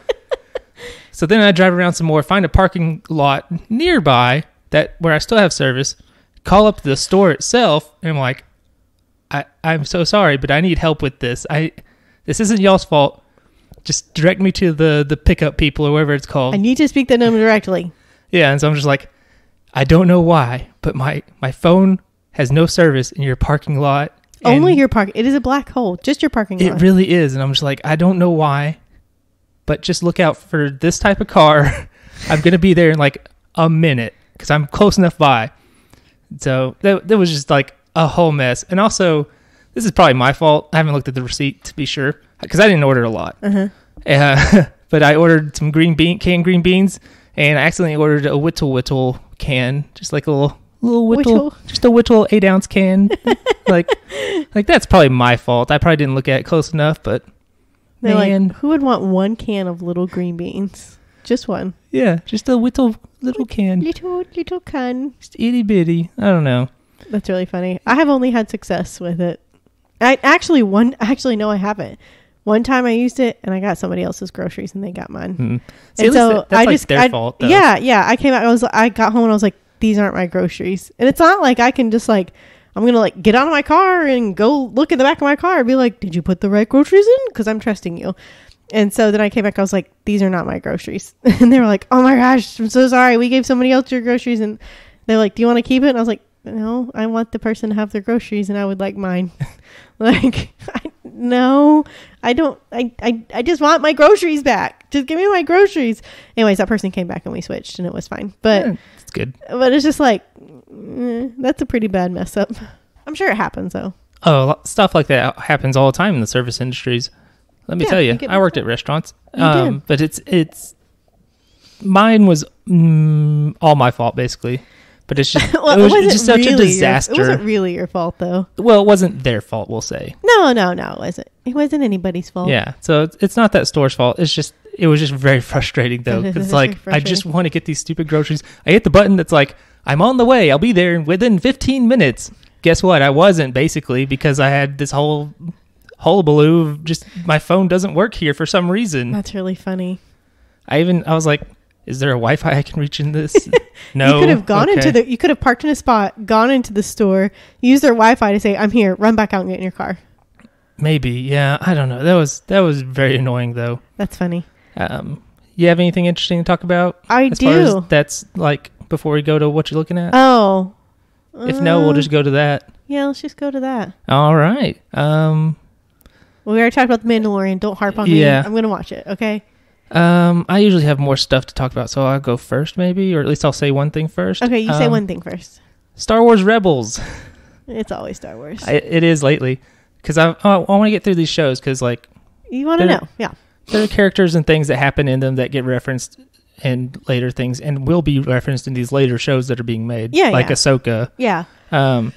[LAUGHS] so then I drive around some more, find a parking lot nearby that where I still have service, call up the store itself, and I'm like, I, I'm so sorry, but I need help with this. I this isn't y'all's fault. Just direct me to the the pickup people or whatever it's called. I need to speak that number directly. Yeah, and so I'm just like, I don't know why, but my my phone has no service in your parking lot. Only your park. It is a black hole. Just your parking It lot. It really is, and I'm just like, I don't know why, but just look out for this type of car. [LAUGHS] I'm gonna be there in like a minute because I'm close enough by. So that that was just like a whole mess, and also this is probably my fault. I haven't looked at the receipt to be sure because I didn't order a lot. uh-huh. Uh, [LAUGHS] but I ordered some green bean canned green beans, and I accidentally ordered a Whittle Whittle can, just like a little little Whittle, Whittle? just a Whittle eight ounce can. [LAUGHS] like, like that's probably my fault. I probably didn't look at it close enough, but They're man, like, who would want one can of little green beans? Just one. Yeah, just a little little can, Little little can. just itty bitty. I don't know. That's really funny. I have only had success with it. I actually one actually no I haven't. One time I used it and I got somebody else's groceries and they got mine. Hmm. See, and so that- I like just their I, fault. Though. Yeah, yeah. I came out. I was. I got home and I was like, these aren't my groceries. And it's not like I can just like I'm gonna like get out of my car and go look in the back of my car and be like, did you put the right groceries in? Because I'm trusting you. And so then I came back. I was like, these are not my groceries. [LAUGHS] And they were like, oh my gosh, I'm so sorry. We gave somebody else your groceries. And they're like, do you want to keep it? And I was like, no, I want the person to have their groceries and I would like mine. [LAUGHS] like, I, no, I don't. I, I, I just want my groceries back. Just give me my groceries. Anyways, that person came back and we switched and it was fine. But Yeah, it's good. but it's just like eh, that's a pretty bad mess up. [LAUGHS] I'm sure it happens though. Oh, stuff like that happens all the time in the service industries. Let me Yeah, tell you, I worked at restaurants. Um, but it's it's mine was mm, all my fault basically. But it's just [LAUGHS] well, it was wasn't just such really a your- disaster. it wasn't really your fault though. well, it wasn't their fault, we'll say. No, no, no, it wasn't. It wasn't anybody's fault. Yeah, so it's, it's not that store's fault. It's just it was just very [LAUGHS] frustrating though. 'cause It's [LAUGHS] it's like I just want to get these stupid groceries. I hit the button that's like I'm on the way. I'll be there within 15 minutes. Guess what? I wasn't basically because I had this whole hullabaloo of just my phone doesn't work here for some reason. That's really funny. I even I was like, is there a Wi-Fi I can reach in this? no. [LAUGHS] you could have gone into the you could have parked in a spot, gone into the store, used their Wi-Fi to say, "I'm here." Run back out and get in your car. maybe yeah. I don't know. That was that was very annoying though. That's funny. Um, you have anything interesting to talk about? I as do. that's like before we go to what you're looking at. Oh. if no, we'll just go to that. yeah. Let's just go to that. All right. Um, Well, we already talked about the Mandalorian. Don't harp on Yeah. me. I'm gonna watch it. Okay. Um, I usually have more stuff to talk about, so I'll go first, maybe, or at least I'll say one thing first. Okay. You say Um, one thing first. Star Wars Rebels. It's always Star Wars. I, it is lately because I I, I want to get through these shows because like you want to know? Yeah. there are characters and things that happen in them that get referenced in later things and will be referenced in these later shows that are being made. Yeah, like yeah. Ahsoka. Yeah. Um,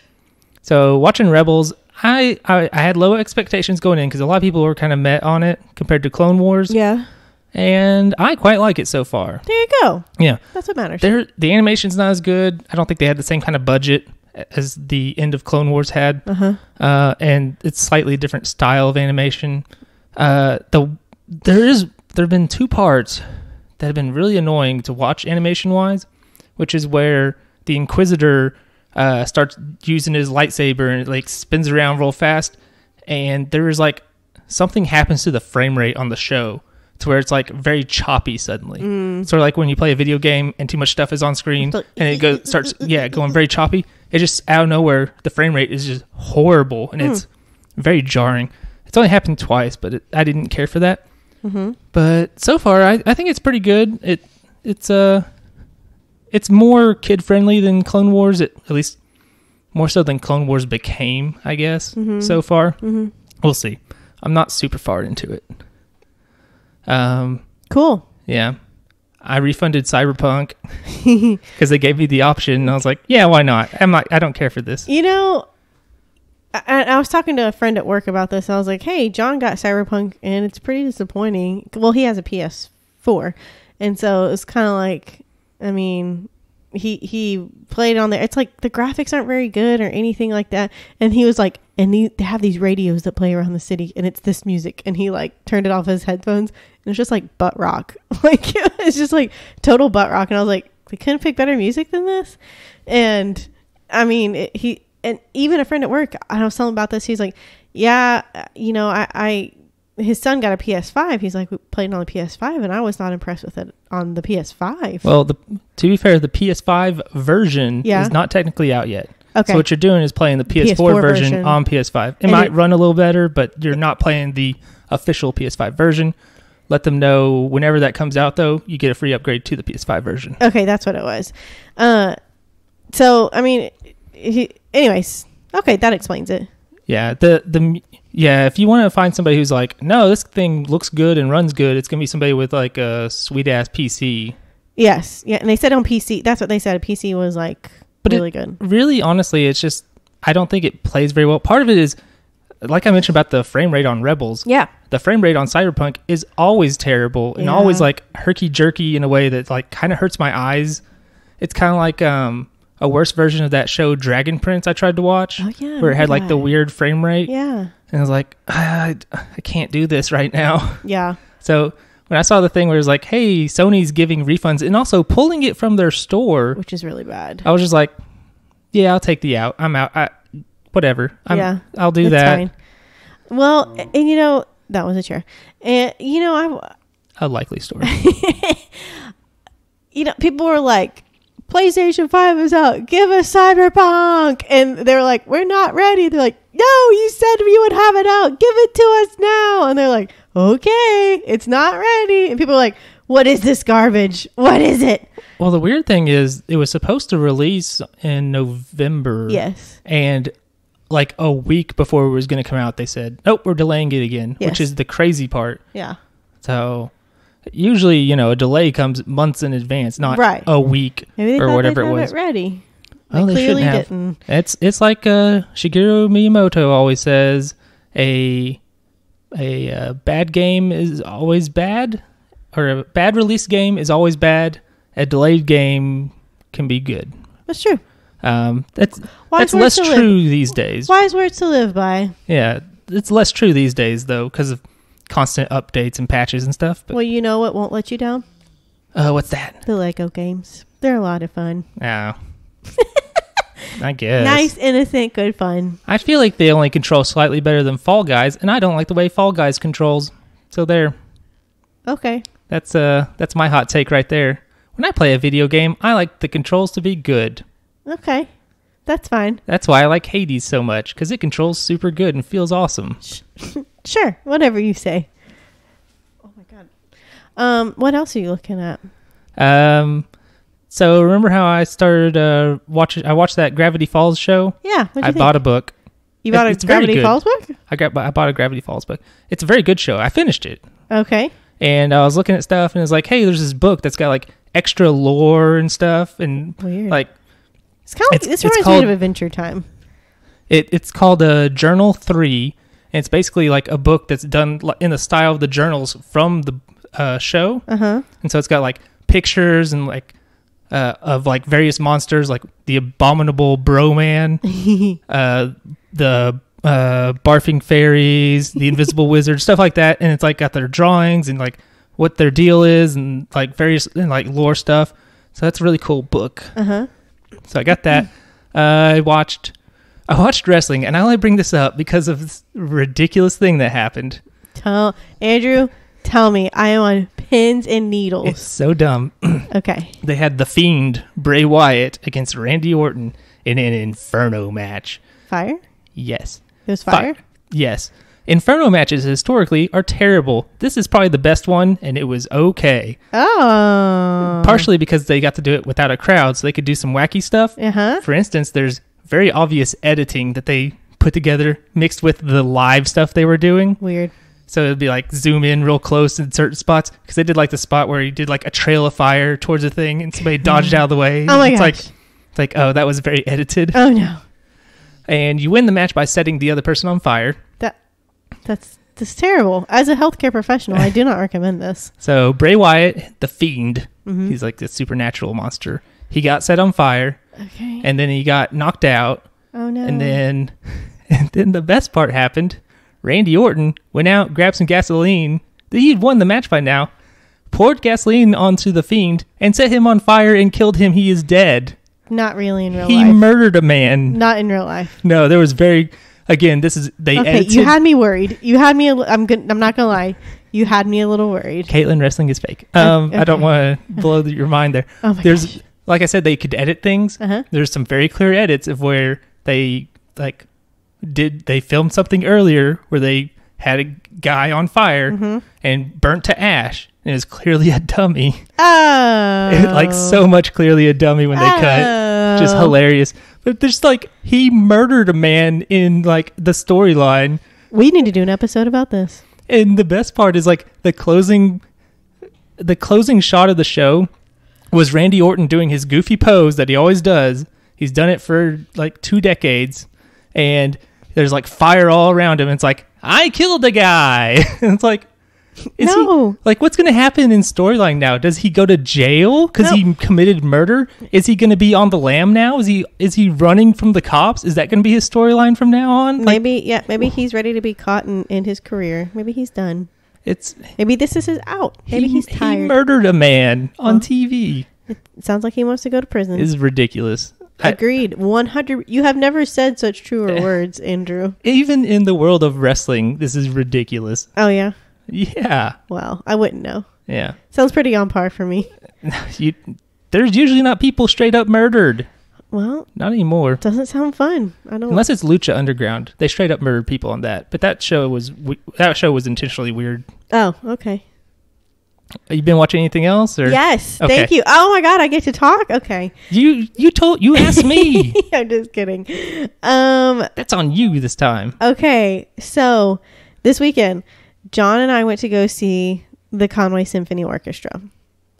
so watching Rebels, I, I I had low expectations going in because a lot of people were kind of met on it compared to Clone Wars, Yeah. And I quite like it so far. There you go. Yeah, That's what matters. there the animation's not as good. I don't think they had the same kind of budget as the end of Clone Wars had, Uh huh. uh, and it's slightly different style of animation. Uh, the there is there have been two parts that have been really annoying to watch animation wise, which is where the Inquisitor uh, starts using his lightsaber and it like spins around real fast, and there is like something happens to the frame rate on the show to where it's like very choppy suddenly. Mm. Sort of like when you play a video game and too much stuff is on screen like- and it goes [LAUGHS] starts yeah going very choppy. It just out of nowhere the frame rate is just horrible and it's very jarring. It's only happened twice, but it, I didn't care for that. Mm-hmm. But so far, I, I think it's pretty good. It it's uh it's more kid friendly than Clone Wars. It, at least more so than Clone Wars became, I guess. Mhm. So far, Mm-hmm. we'll see. I'm not super far into it. Um, Cool. yeah, I refunded Cyberpunk [LAUGHS] because they gave me the option, and I was like, yeah, why not? I'm not. I don't care for this. You know, I, I was talking to a friend at work about this. I was like, "Hey, John got Cyberpunk, and it's pretty disappointing." Well, he has a PS4, and so it's kind of like, I mean, he he played on there. It's like the graphics aren't very good or anything like that. And he was like, and they have these radios that play around the city, and it's this music. And he like turned it off his headphones, and it's just like butt rock. [LAUGHS] like it's just like total butt rock. And I was like, they couldn't pick better music than this. And I mean, it, he and even a friend at work, I was telling about this. He's like, yeah, uh, you know, I, I his son got a PS5. He's like, playing on the PS5, and I was not impressed with it on the PS5. Well, the, to be fair, the PS5 version Yeah. is not technically out yet. okay, So what you're doing is playing the PS4, PS4 version, version. on PS5. It And might it- run a little better, but you're not playing the official PS5 version. Let them know whenever that comes out, though, you get a free upgrade to the PS5 version. okay, that's what it was. Uh, so I mean, he, anyways, okay, that explains it. Yeah, the the yeah. If you want to find somebody who's like, no, this thing looks good and runs good, it's gonna be somebody with like a sweet ass PC. Yes, yeah, and they said on PC. That's what they said. A PC was like But really good. Really, honestly, it's just I don't think it plays very well. Part of it is like I mentioned about the frame rate on Rebels, Yeah. the frame rate on Cyberpunk is always terrible and Yeah. always like herky jerky in a way that like kind of hurts my eyes. It's kind of like um a worse version of that show Dragon Prince I tried to watch, Oh, yeah, where it had like the weird frame rate, Yeah. And I was like, I, I can't do this right now. [LAUGHS] Yeah. So when I saw the thing where it's like, hey, Sony's giving refunds and also pulling it from their store, Which is really bad. I was just like, yeah, I'll take the out. I'm out. I, whatever. I'm, Yeah. I'll do that. fine. Well, and you know, that was a chair. And you know, I A likely story. [LAUGHS] you know, people were like, PlayStation 5 is out. Give us Cyberpunk. And they were like, we're not ready. They're like, no, you said you would have it out. Give it to us now. And they're like, okay, it's not ready. And people are like, what is this garbage? What is it? well, the weird thing is, it was supposed to release in November. Yes. And like a week before it was going to come out, they said, nope, we're delaying it again, Yes. which is the crazy part. Yeah. So usually, you know, a delay comes months in advance, not Right. a week Maybe or whatever it was. it ready. Well, they they clearly shouldn't have. didn't. It's it's like uh, Shigeru Miyamoto always says a a uh, bad game is always bad, or a bad release game is always bad. A delayed game can be good. That's true. Um, that's Wise that's less to live. true these days. Wise words to live by. Yeah, it's less true these days though because of constant updates and patches and stuff. But Well, you know what won't let you down? uh, what's that? The Lego games. They're a lot of fun. Oh, [LAUGHS] I guess. Nice, innocent, good fun. I feel like they only control slightly better than Fall Guys, and I don't like the way Fall Guys controls. So there. Okay. That's uh that's my hot take right there. When I play a video game, I like the controls to be good. Okay. That's fine. That's why I like Hades so much cuz it controls super good and feels awesome. [LAUGHS] Sure. Whatever you say. Oh my god. Um, what else are you looking at? Um so remember how I started uh watching I watched that Gravity Falls show? Yeah. I think? bought a book. you bought it- a it's Gravity. Falls book? I got I bought a Gravity Falls book. It's a very good show. I finished it. Okay. And I was looking at stuff and it's like, "Hey, there's this book that's got like extra lore and stuff and Weird. like It's kind of like it's- this it's reminds called- me of Adventure Time. It, it's called a Journal Three, and it's basically like a book that's done in the style of the journals from the uh, show, Uh huh. and so it's got like pictures and like uh, of like various monsters, like the abominable Bro Man, [LAUGHS] [LAUGHS] uh, the uh, barfing fairies, the invisible [LAUGHS] wizard, stuff like that, and it's like got their drawings and like what their deal is, and like various and like lore stuff. So that's a really cool book. Uh huh. So I got that. Uh, I watched I watched wrestling, and I only bring this up because of this ridiculous thing that happened. Tell Andrew. Tell me, I am on pins and It's needles. so dumb. [CLEARS THROAT] Okay. They had the Fiend Bray Wyatt against Randy Orton in an Inferno match. Fire. Yes, It was fire. Yes, Inferno matches historically are terrible. This is probably the best one, and it was okay. Oh. Partially because they got to do it without a crowd, so they could do some wacky stuff. Uh huh. For instance, there's very obvious editing that they put together mixed with the live stuff they were doing. Weird. So it'd be like zoom in real close in certain spots because they did like the spot where he did like a trail of fire towards a thing and somebody dodged out of the way. Oh my it's gosh. like it's like oh that was very edited. oh no. And you win the match by setting the other person on fire. That that's that's terrible. As a healthcare professional, I do not recommend this. [LAUGHS] So Bray Wyatt, the fiend, Mhm. he's like this supernatural monster. He got set on fire Okay. and then he got knocked out oh no. and then [LAUGHS] and then the best part happened. Randy Orton went out, grabbed some gasoline. That He'd won the match by now. Poured gasoline onto the fiend and set him on fire and killed him. He is dead. not really in real he life. He murdered a man. not in real life. No, there was very again. This is they Okay, edited. you had me worried. You had me. Li- I'm good. I'm not gonna lie. You had me a little worried. Caitlin wrestling is fake. Um, I don't want to blow your mind there. Oh my There's gosh. like I said, they could edit things. Uh-huh. There's some very clear edits of where they like did they filmed something earlier where they had a guy on fire Mm-hmm. and burnt to ash. And it was clearly a dummy. [LAUGHS] Oh. like so much clearly a dummy when they cut. Just Oh. hilarious. But there's like he murdered a man in like the storyline. We need to do an episode about this. And the best part is like the closing the closing shot of the show was Randy Orton doing his goofy pose that he always does. He's done it for like two decades and there's like fire all around him. It's like I killed a guy. [LAUGHS] it's like. Is No. he like what's going to happen in storyline now? Does he go to jail because No. he committed murder? Is he going to be on the lam now? Is he is he running from the cops? Is that going to be his storyline from now on? Like, Maybe yeah, maybe he's ready to be caught in, in his career. Maybe he's done. it's Maybe this is his out. Maybe he, he's he murdered a man on Well, TV. It sounds like he wants to go to prison. Is ridiculous. Agreed. 100 You have never said such truer [LAUGHS] words, Andrew. even in the world of wrestling, this is ridiculous. Oh yeah. Yeah, Well, I wouldn't know. yeah. Sounds pretty on par for me. [LAUGHS] You, there's usually not people straight up murdered. Well, Not anymore. doesn't sound fun. I don't Unless it's Lucha Underground, they straight up murdered people on that. But that show was that show was intentionally weird. Oh, okay. You been watching anything else, or Yes. Okay. Thank you. Oh my god, I get to talk. Okay. you you told you asked me? [LAUGHS] I'm just kidding. Um That's on you this time. Okay, so this weekend, John and I went to go see the Conway Symphony Orchestra.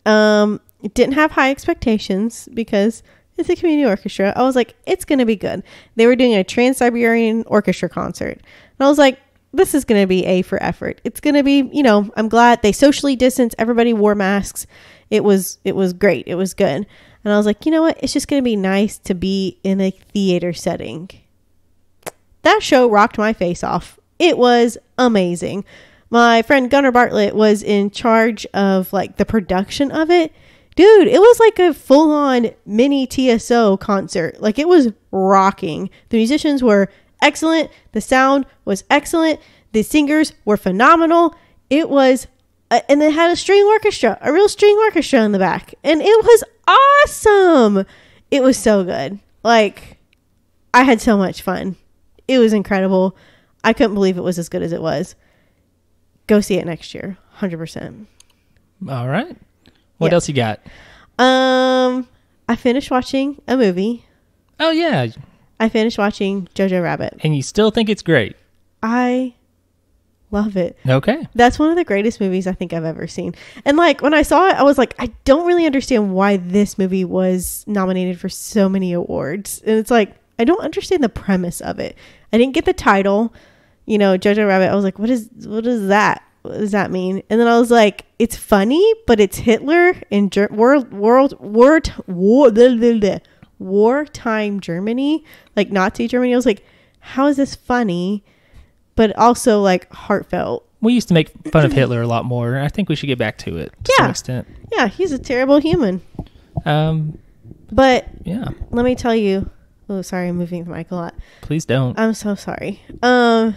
Um, didn't have high expectations because it's a community orchestra. I was like, it's gonna be good. They were doing a Trans Siberian Orchestra concert, and I was like, this is gonna be A for effort. It's gonna be, you know, I'm glad they socially distanced. Everybody wore masks. It was it was great. It was good. And I was like, you know what? It's just gonna be nice to be in a theater setting that show rocked my face off. It was amazing. My friend Gunnar Bartlett was in charge of like the production of it. Dude, it was like a full on mini TSO concert. Like it was rocking. The musicians were excellent. The sound was excellent. The singers were phenomenal. It was, uh, and it had a string orchestra, a real string orchestra in the back. And it was awesome. It was so good. Like, I had so much fun. It was incredible. I couldn't believe it was as good as it was. Go see it next year, hundred percent. All right. What Yeah. else you got? Um, I finished watching a movie. Oh yeah, I finished watching Jojo Rabbit. and you still think it's great? I love it. Okay. That's one of the greatest movies I think I've ever seen. And like when I saw it, I was like, I don't really understand why this movie was nominated for so many awards. And it's like, I don't understand the premise of it. I didn't get the title, you know, Jojo Rabbit. I was like, what is what is that? What does that mean? And then I was like, it's funny, but it's Hitler in Ger- world world war war blah, blah, blah, wartime Germany, like Nazi Germany. I was like, how is this funny? But also like heartfelt. We used to make fun of Hitler a lot more. I think we should get back to it to some Yeah. extent. Yeah, he's a terrible human. Um, But yeah. let me tell you. Oh, sorry, I'm moving the mic a lot. Please don't. I'm so sorry. Um,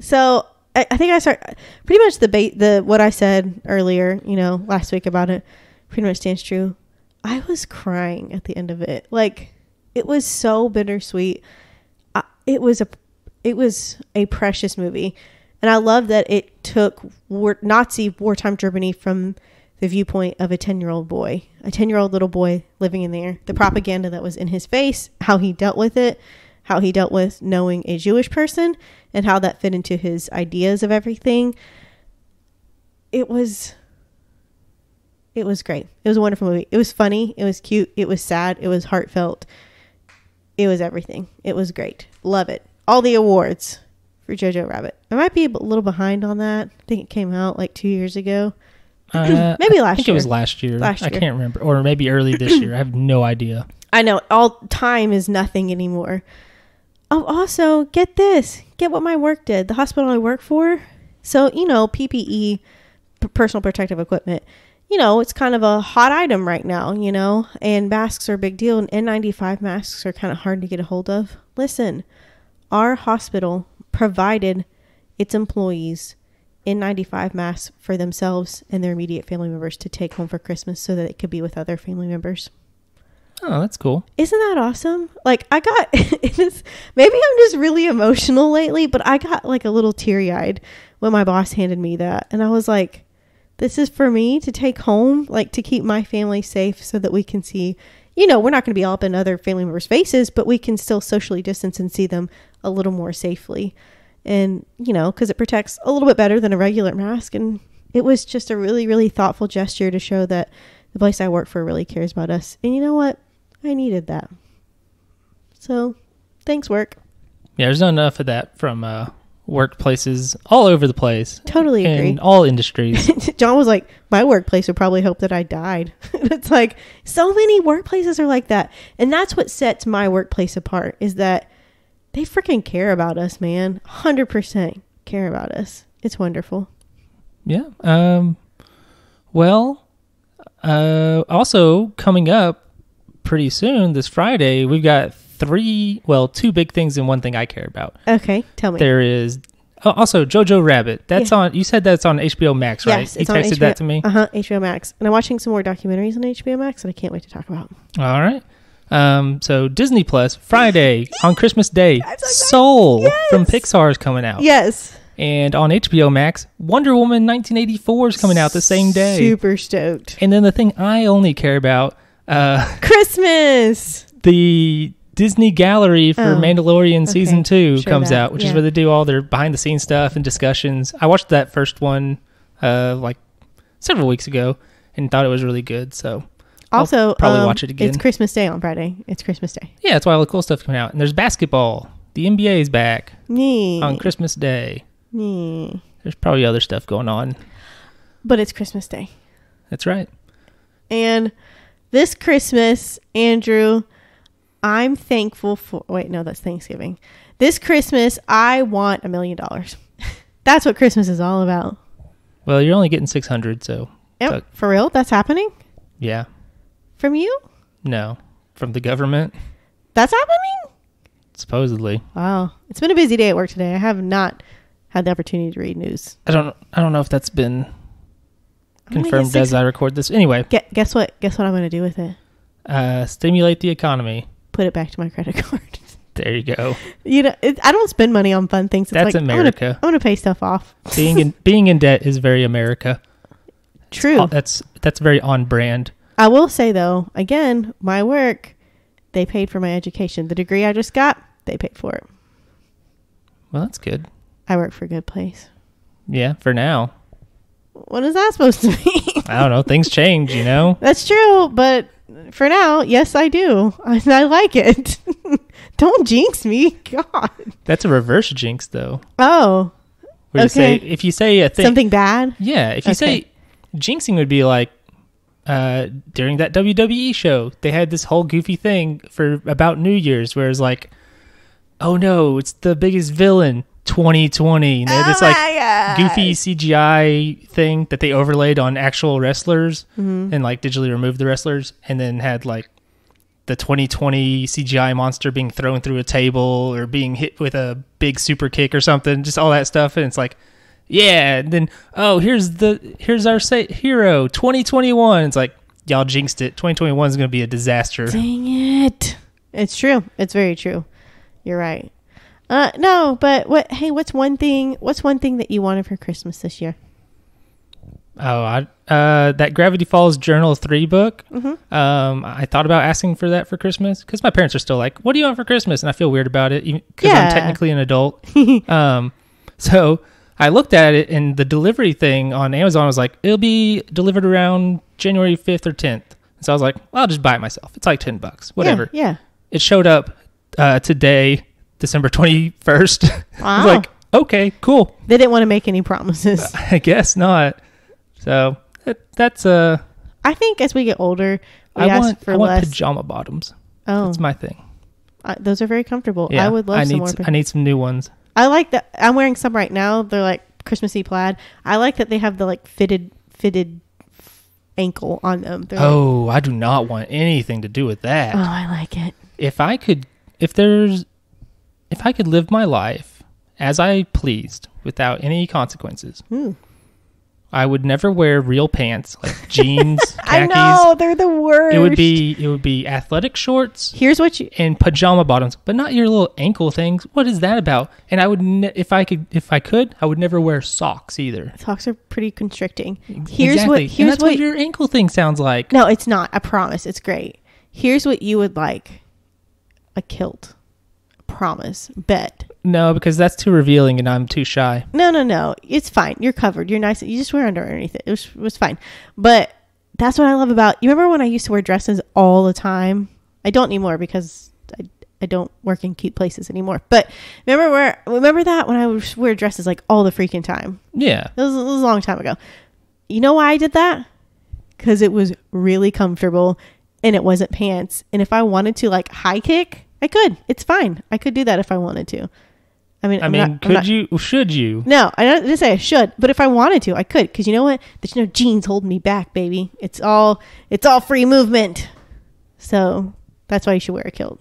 so I, I think I start pretty much the bait the what I said earlier. You know, last week about it, pretty much stands true. I was crying at the end of it. Like it was so bittersweet. I, it was a it was a precious movie, and I love that it took war, Nazi wartime Germany from the viewpoint of a 10 year old boy, a 10 year old little boy living in there, the propaganda that was in his face, how he dealt with it, how he dealt with knowing a Jewish person, and how that fit into his ideas of everything. It was. It was great. It was a wonderful movie. It was funny. It was cute. It was sad. It was heartfelt. It was everything. It was great. Love it. All the awards for Jojo Rabbit. I might be a little behind on that. I think it came out like two years ago. Uh, [CLEARS THROAT] Maybe last I think year. it was last year. Last year. I can't remember, or maybe early this [CLEARS THROAT] year. I have no idea. I know all time is nothing anymore. Oh, also get this, get what my work did. The hospital I work for. So you know PPE, personal protective equipment. You know it's kind of a hot item right now. You know, and masks are a big deal. And N95 masks are kind of hard to get a hold of. Listen, our hospital provided its employees N95 masks for themselves and their immediate family members to take home for Christmas so that it could be with other family members. Oh, that's cool. Isn't that awesome? Like I got [LAUGHS] it is maybe I'm just really emotional lately, but I got like a little teary eyed when my boss handed me that. And I was like, This is for me to take home, like to keep my family safe so that we can see you know, we're not gonna be all up in other family members' faces, but we can still socially distance and see them a little more safely. And, you know, because it protects a little bit better than a regular mask. And it was just a really, really thoughtful gesture to show that the place I work for really cares about us. And you know what? I needed that. So, thanks, work. Yeah, there's not enough of that from uh, workplaces all over the place Totally agree. in all industries. [LAUGHS] John was like, my workplace would probably hope that I died. [LAUGHS] it's like so many workplaces are like that. And that's what sets my workplace apart is that they freaking care about us, man. 100% care about us. It's wonderful. yeah. Um. Well, uh, also coming up pretty soon this Friday, we've got three, well, two big things and one thing I care about. Okay, tell me. There is oh, also Jojo Rabbit. That's on. You said that's on HBO Max, right? Yes, you it's on texted HBO. that to me. Uh huh. HBO Max, and I'm watching some more documentaries on HBO Max that I can't wait to talk about. All right. Um, so Disney Plus Friday [LAUGHS] on Christmas Day, so. Soul Yes! from Pixar is coming out, Yes, and on HBO Max, Wonder Woman 1984 is coming out the same day. Super stoked. And then the thing I only care about, uh, Christmas. [LAUGHS] the Disney Gallery for Oh, Mandalorian season two Sure comes that, out, which is where they do all their behind the scenes stuff and discussions. I watched that first one, uh, like several weeks ago, and thought it was really good. So I'll Also, probably um, watch it again. It's Christmas Day on Friday. It's Christmas Day. yeah, that's why all the cool stuff coming out. And there's basketball. The NBA is back Nee. on Christmas Day. Nee. There's probably other stuff going on. But it's Christmas Day. That's right. And this Christmas, Andrew, I'm thankful for. Wait, no, that's Thanksgiving. This Christmas, I want a million dollars. [LAUGHS] That's what Christmas is all about. Well, you're only getting 600, so Yep, Tuck. for real? That's happening yeah. from you? No, from the government, That's happening? supposedly. Wow. It's been a busy day at work today. I have not had the opportunity to read news. I don't. I don't know if that's been I'm gonna get confirmed as I record this. Anyway, Gue- guess what? Guess what I'm going to do with it? uh, stimulate the economy. Put it back to my credit [LAUGHS] card. There you go. you know, it, I don't spend money on fun things. It's That's like, America. I'm gonna, pay stuff off. being in [LAUGHS] being in debt is very America. True. Oh, that's that's very on brand. I will say though, again, my work, they paid for my education. The degree I just got, they paid for it. Well, that's good. I work for a good place. Yeah, for now. What is that supposed to [LAUGHS] mean? I don't know. Things change, you know. That's true, but for now, yes, I do. [LAUGHS] I, I like it. [LAUGHS] don't jinx me, [LAUGHS] God. That's a reverse jinx, though. Oh, Where you say if you say a thing, something bad. yeah. If you say jinxing would be like uh, during that WWE show, they had this whole goofy thing for about New Year's, where it's like, oh no, it's the biggest villain, 2020. And they had this Oh like God. goofy CGI thing that they overlaid on actual wrestlers Mm-hmm. and like digitally removed the wrestlers and then had like the 2020 CGI monster being thrown through a table or being hit with a big super kick or something, just all that stuff. And it's like, yeah. And then, oh, here's the, here's our hero 2021. It's like, y'all jinxed it. 2021 is going to be a disaster. Dang it. It's true. It's very true. You're right. Uh, no, but what? Hey, what's one thing? What's one thing that you wanted for Christmas this year? Oh, I, uh, that Gravity Falls Journal 3 book. Mm-hmm. Um, I thought about asking for that for Christmas because my parents are still like, "What do you want for Christmas?" And I feel weird about it because Yeah. I'm technically an adult. [LAUGHS] um, so I looked at it, and the delivery thing on Amazon was like, "It'll be delivered around January 5th or 10th." So I was like, well, "I'll just buy it myself. It's like ten bucks, whatever." Yeah. yeah. It showed up uh, today, December 21st. [LAUGHS] I Wow. was like, "Okay, cool. They didn't want to make any promises. [LAUGHS] I guess not." So that, that's uh, I think as we get older, we I ask want for I want less. pajama bottoms. oh, That's my thing. I, those are very comfortable. Yeah, I would love I some need more. I need some new ones. I like that. I'm wearing some right now. They're like Christmassy plaid. I like that they have the like fitted fitted ankle on them. They're like, Oh, I do not want anything to do with that. oh, I like it. If I could, if there's, if I could live my life as I pleased without any consequences, Hmm. I would never wear real pants like [LAUGHS] jeans, Khakis. I know they're the worst. It would be it would be athletic shorts Here's what you. and pajama bottoms, but not your little ankle things. What is that about? And I would, ne- if I could, if I could, I would never wear socks either. Socks are pretty constricting. Here's exactly. what. Here's what. what your ankle thing sounds like. no, it's not. I promise. It's great. Here's what you would like. A kilt. Promise. Bet. No, because that's too revealing, and I'm too shy. No, no, no. It's fine. You're covered. You're nice. You just wear under underneath it. It was, it was fine. But that's what I love about. You remember when I used to wear dresses all the time? I don't anymore because I, I don't work in cute places anymore. But remember where remember that when I would wear dresses like all the freaking time. Yeah. It was, it was a long time ago. You know why I did that? Because it was really comfortable and it wasn't pants. And if I wanted to like high kick, I could. It's fine. I could do that if I wanted to. I mean, I I'm mean, not- I'm could not- you? Should you? No, I don't- didn't say I should, but if I wanted to, I could. Because you know what? There's no jeans holding me back, baby. It's all it's all free movement. So that's why you should wear a kilt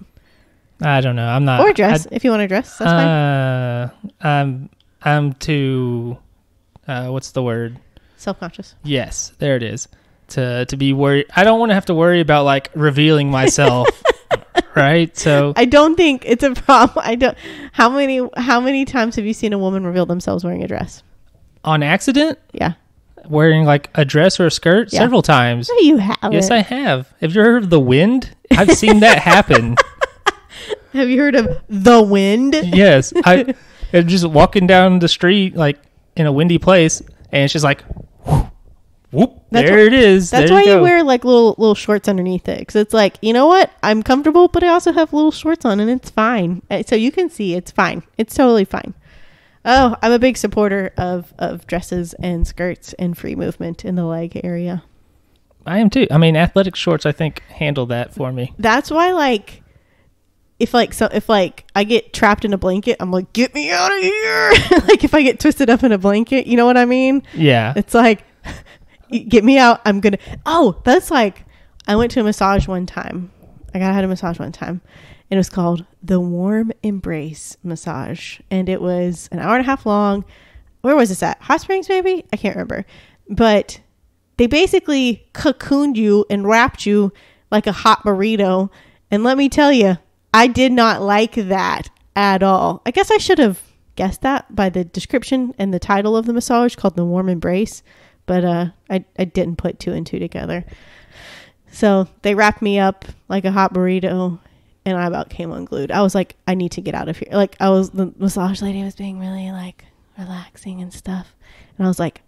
I don't know. I'm not. or a dress if you want to dress. That's fine. uh, I'm. I'm too. Uh, what's the word? Self conscious. Yes, there it is. To to be worried. I don't want to have to worry about like revealing myself. [LAUGHS] right. So [LAUGHS] I don't think it's a problem. I don't. How many how many times have you seen a woman reveal themselves wearing a dress? on accident, Yeah. wearing like a dress or a skirt Yeah. several times. No, you have. Yes, I have. Have you heard of the wind? I've seen that happen. [LAUGHS] Have you heard of the wind? yes, I [LAUGHS] I'm just walking down the street like in a windy place, and she's like, whoop That's there it is. That's there why you, you wear like little little shorts underneath it because it's like you know what I'm comfortable, but I also have little shorts on and it's fine. Uh, So you can see it's fine. It's totally fine. Oh, I'm a big supporter of of dresses and skirts and free movement in the leg area. I am too. I mean, athletic shorts. I think handle that for me. That's why like if like so if like I get trapped in a blanket, I'm like get me out of here. [LAUGHS] like if I get twisted up in a blanket, you know what I mean? Yeah. It's like, get me out. I'm gonna. Oh, that's like, I went to a massage one time. I got had a massage one time, and it was called the Warm Embrace Massage, and it was an hour and a half long. Where was this at? Hot Springs, maybe? I can't remember, but they basically cocooned you and wrapped you like a hot burrito. And let me tell you, I did not like that at all. I guess I should have guessed that by the description and the title of the massage called the warm embrace, but uh, I, I didn't put two and two together. So they wrapped me up like a hot burrito, and I about came unglued. I was like, I need to get out of here. Like I was, the massage lady was being really like relaxing and stuff, and I was like,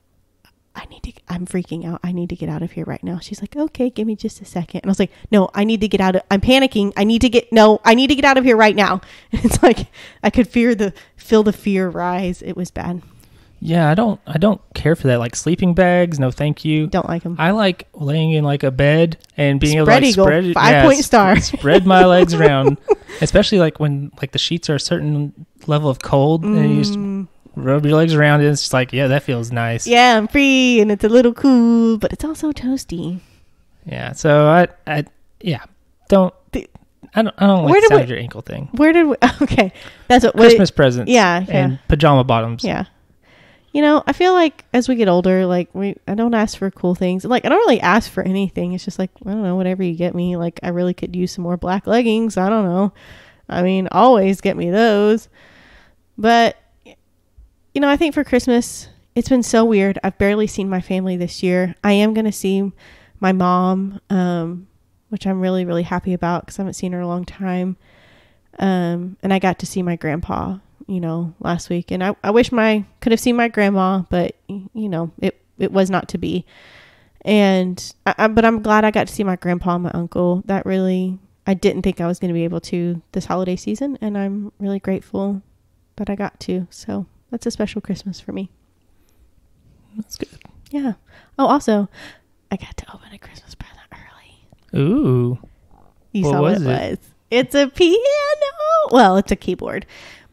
I need to, I'm freaking out. I need to get out of here right now. She's like, okay, give me just a second. And I was like, no, I need to get out of, I'm panicking. I need to get, no, I need to get out of here right now. And [LAUGHS] it's like, I could fear the, feel the fear rise. It was bad. Yeah, I don't. I don't care for that. Like sleeping bags. No, thank you. Don't like them. I like laying in like a bed and being Spread able to like, eagle, spread five point star. [LAUGHS] spread my legs [LAUGHS] around, especially like when like the sheets are a certain level of cold and you just Mm, rub your legs around and it's just like yeah, that feels nice. yeah, I'm free and it's a little cool, but it's also toasty. Yeah. So I, I, yeah, don't. The- I don't. I don't Where like did the sound we- of your ankle thing. Where did we, [LAUGHS] okay. That's what, Christmas presents. yeah, yeah. And pajama bottoms. Yeah. You know, I feel like as we get older, like we I don't ask for cool things. Like I don't really ask for anything. It's just like, I don't know, whatever you get me. Like I really could use some more black leggings. I don't know. I mean, always get me those. But you know, I think for Christmas, it's been so weird. I've barely seen my family this year. I am going to see my mom um which I'm really really happy about cuz I haven't seen her a long time. Um and I got to see my grandpa you know, last week. And I, I wish my could have seen my grandma, but you know, it it was not to be. And I, I, but I'm glad I got to see my grandpa and my uncle. That really I didn't think I was going to be able to this holiday season, and I'm really grateful that I got to. So that's a special Christmas for me. That's good. Yeah. Oh, also, I got to open a Christmas present early. Ooh. You What saw what was it it? was. It's a piano. Well, it's a keyboard,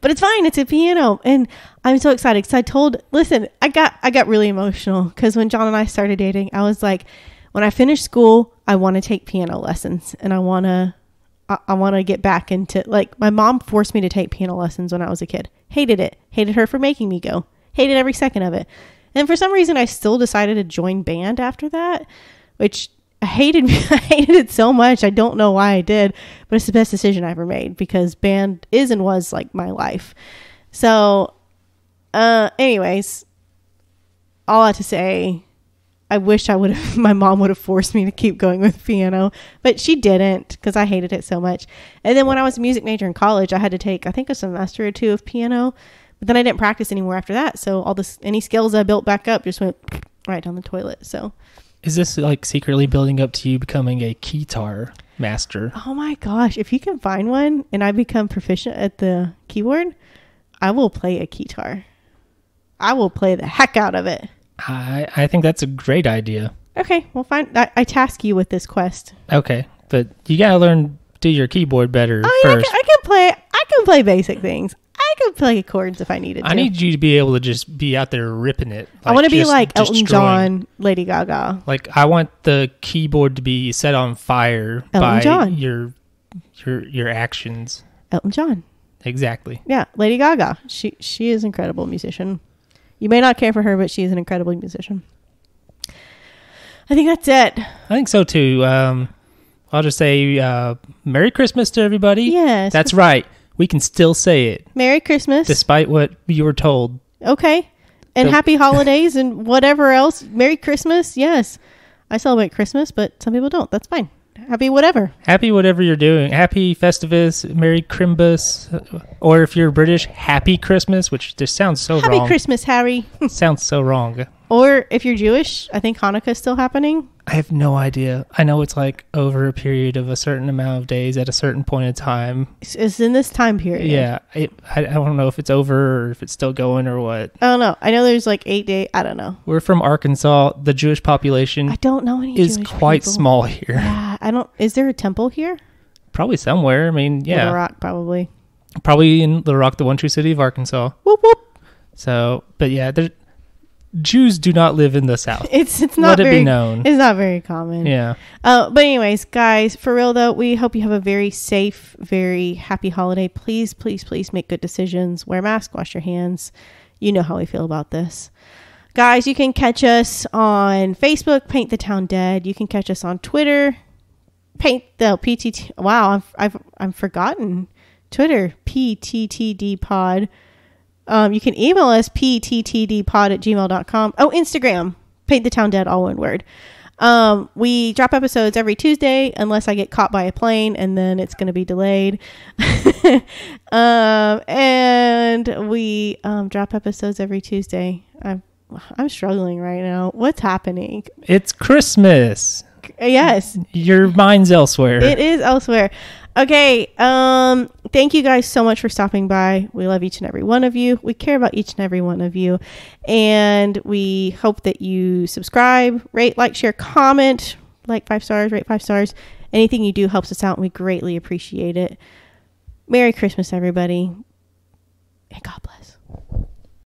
but it's fine. It's a piano, and I'm so excited because I told. Listen, I got I got really emotional because when John and I started dating, I was like, when I finish school, I want to take piano lessons, and I want to. I, I want to get back into like my mom forced me to take piano lessons when I was a kid. Hated it. Hated her for making me go. Hated every second of it. And for some reason, I still decided to join band after that, which I hated. [LAUGHS] I hated it so much. I don't know why I did, but it's the best decision I ever made because band is and was like my life. So, uh, anyways, all I have to say, I wish I would have. [LAUGHS] My mom would have forced me to keep going with piano, but she didn't because I hated it so much. And then when I was a music major in college, I had to take I think a semester or two of piano, but then I didn't practice anymore after that. So all this any skills I built back up just went [SNIFFS] right down the toilet. So Is this like secretly building up to you becoming a keytar? master. Oh my gosh! If you can find one and I become proficient at the keyboard, I will play a keytar. I will play the heck out of it. I I think that's a great idea. Okay, well, fine. I, I task you with this quest. Okay, but you gotta learn do your keyboard better oh, I, mean, I, first. can, I can play. I can play basic things. I could play chords if I needed to. I need you to be able to just be out there ripping it. I want to be just like Elton destroying. John, Lady Gaga. Like I want the keyboard to be set on fire Elton by John. your your your actions. Elton John. Exactly. Yeah, Lady Gaga. She she is an incredible musician. You may not care for her, but she is an incredible musician. I think that's it. I think so too. Um, I'll just say uh, Merry Christmas to everybody. Yes. That's right. We can still say it Merry Christmas. despite what you were told. okay. And So- happy holidays and whatever else. Merry Christmas. Yes. I celebrate Christmas, but some people don't. That's fine. Happy whatever. Happy whatever you're doing. Happy Festivus, Merry Crimbus, or if you're British, Happy Christmas, which just sounds so Happy wrong. Christmas, Harry. [LAUGHS] sounds so wrong. Or if you're Jewish, I think Hanukkah is still happening. I have no idea. I know it's like over a period of a certain amount of days at a certain point in time. It's, it's in this time period. Yeah, it, I, I don't know if it's over or if it's still going or what. I don't know. I know there's like eight day. I don't know. We're from Arkansas. The Jewish population I don't know any. is Jewish quite people. small here. Yeah, I don't. Is there a temple here? Probably somewhere. I mean, yeah, Little Rock, probably. probably in Little Rock, the one true city of Arkansas. Whoop whoop. So, but yeah, there, Jews do not live in the South. [LAUGHS] It's it's not Let it very. be known. It's not very common. Yeah. Uh, but anyways, guys, for real though, we hope you have a very safe, very happy holiday. Please, please, please make good decisions. Wear a mask. Wash your hands. You know how we feel about this. Guys, you can catch us on Facebook, Paint the Town Dead. You can catch us on Twitter, Paint the PTT. Wow, I've I've I've forgotten Twitter, PTTD Pod. Um, you can email us pttdpod at gmail.com. Oh, Instagram, Paint the Town Dead, all one word. Um, we drop episodes every Tuesday unless I get caught by a plane and then it's going to be delayed. [LAUGHS] um, and we um, drop episodes every Tuesday. I'm I'm struggling right now. What's happening? It's Christmas. Yes, Your mind's elsewhere. it is elsewhere. Okay. Um, thank you guys so much for stopping by. We love each and every one of you. We care about each and every one of you. And we hope that you subscribe, rate, like, share, comment, like five stars, rate five stars. Anything you do helps us out and we greatly appreciate it. Merry Christmas, everybody. And God bless.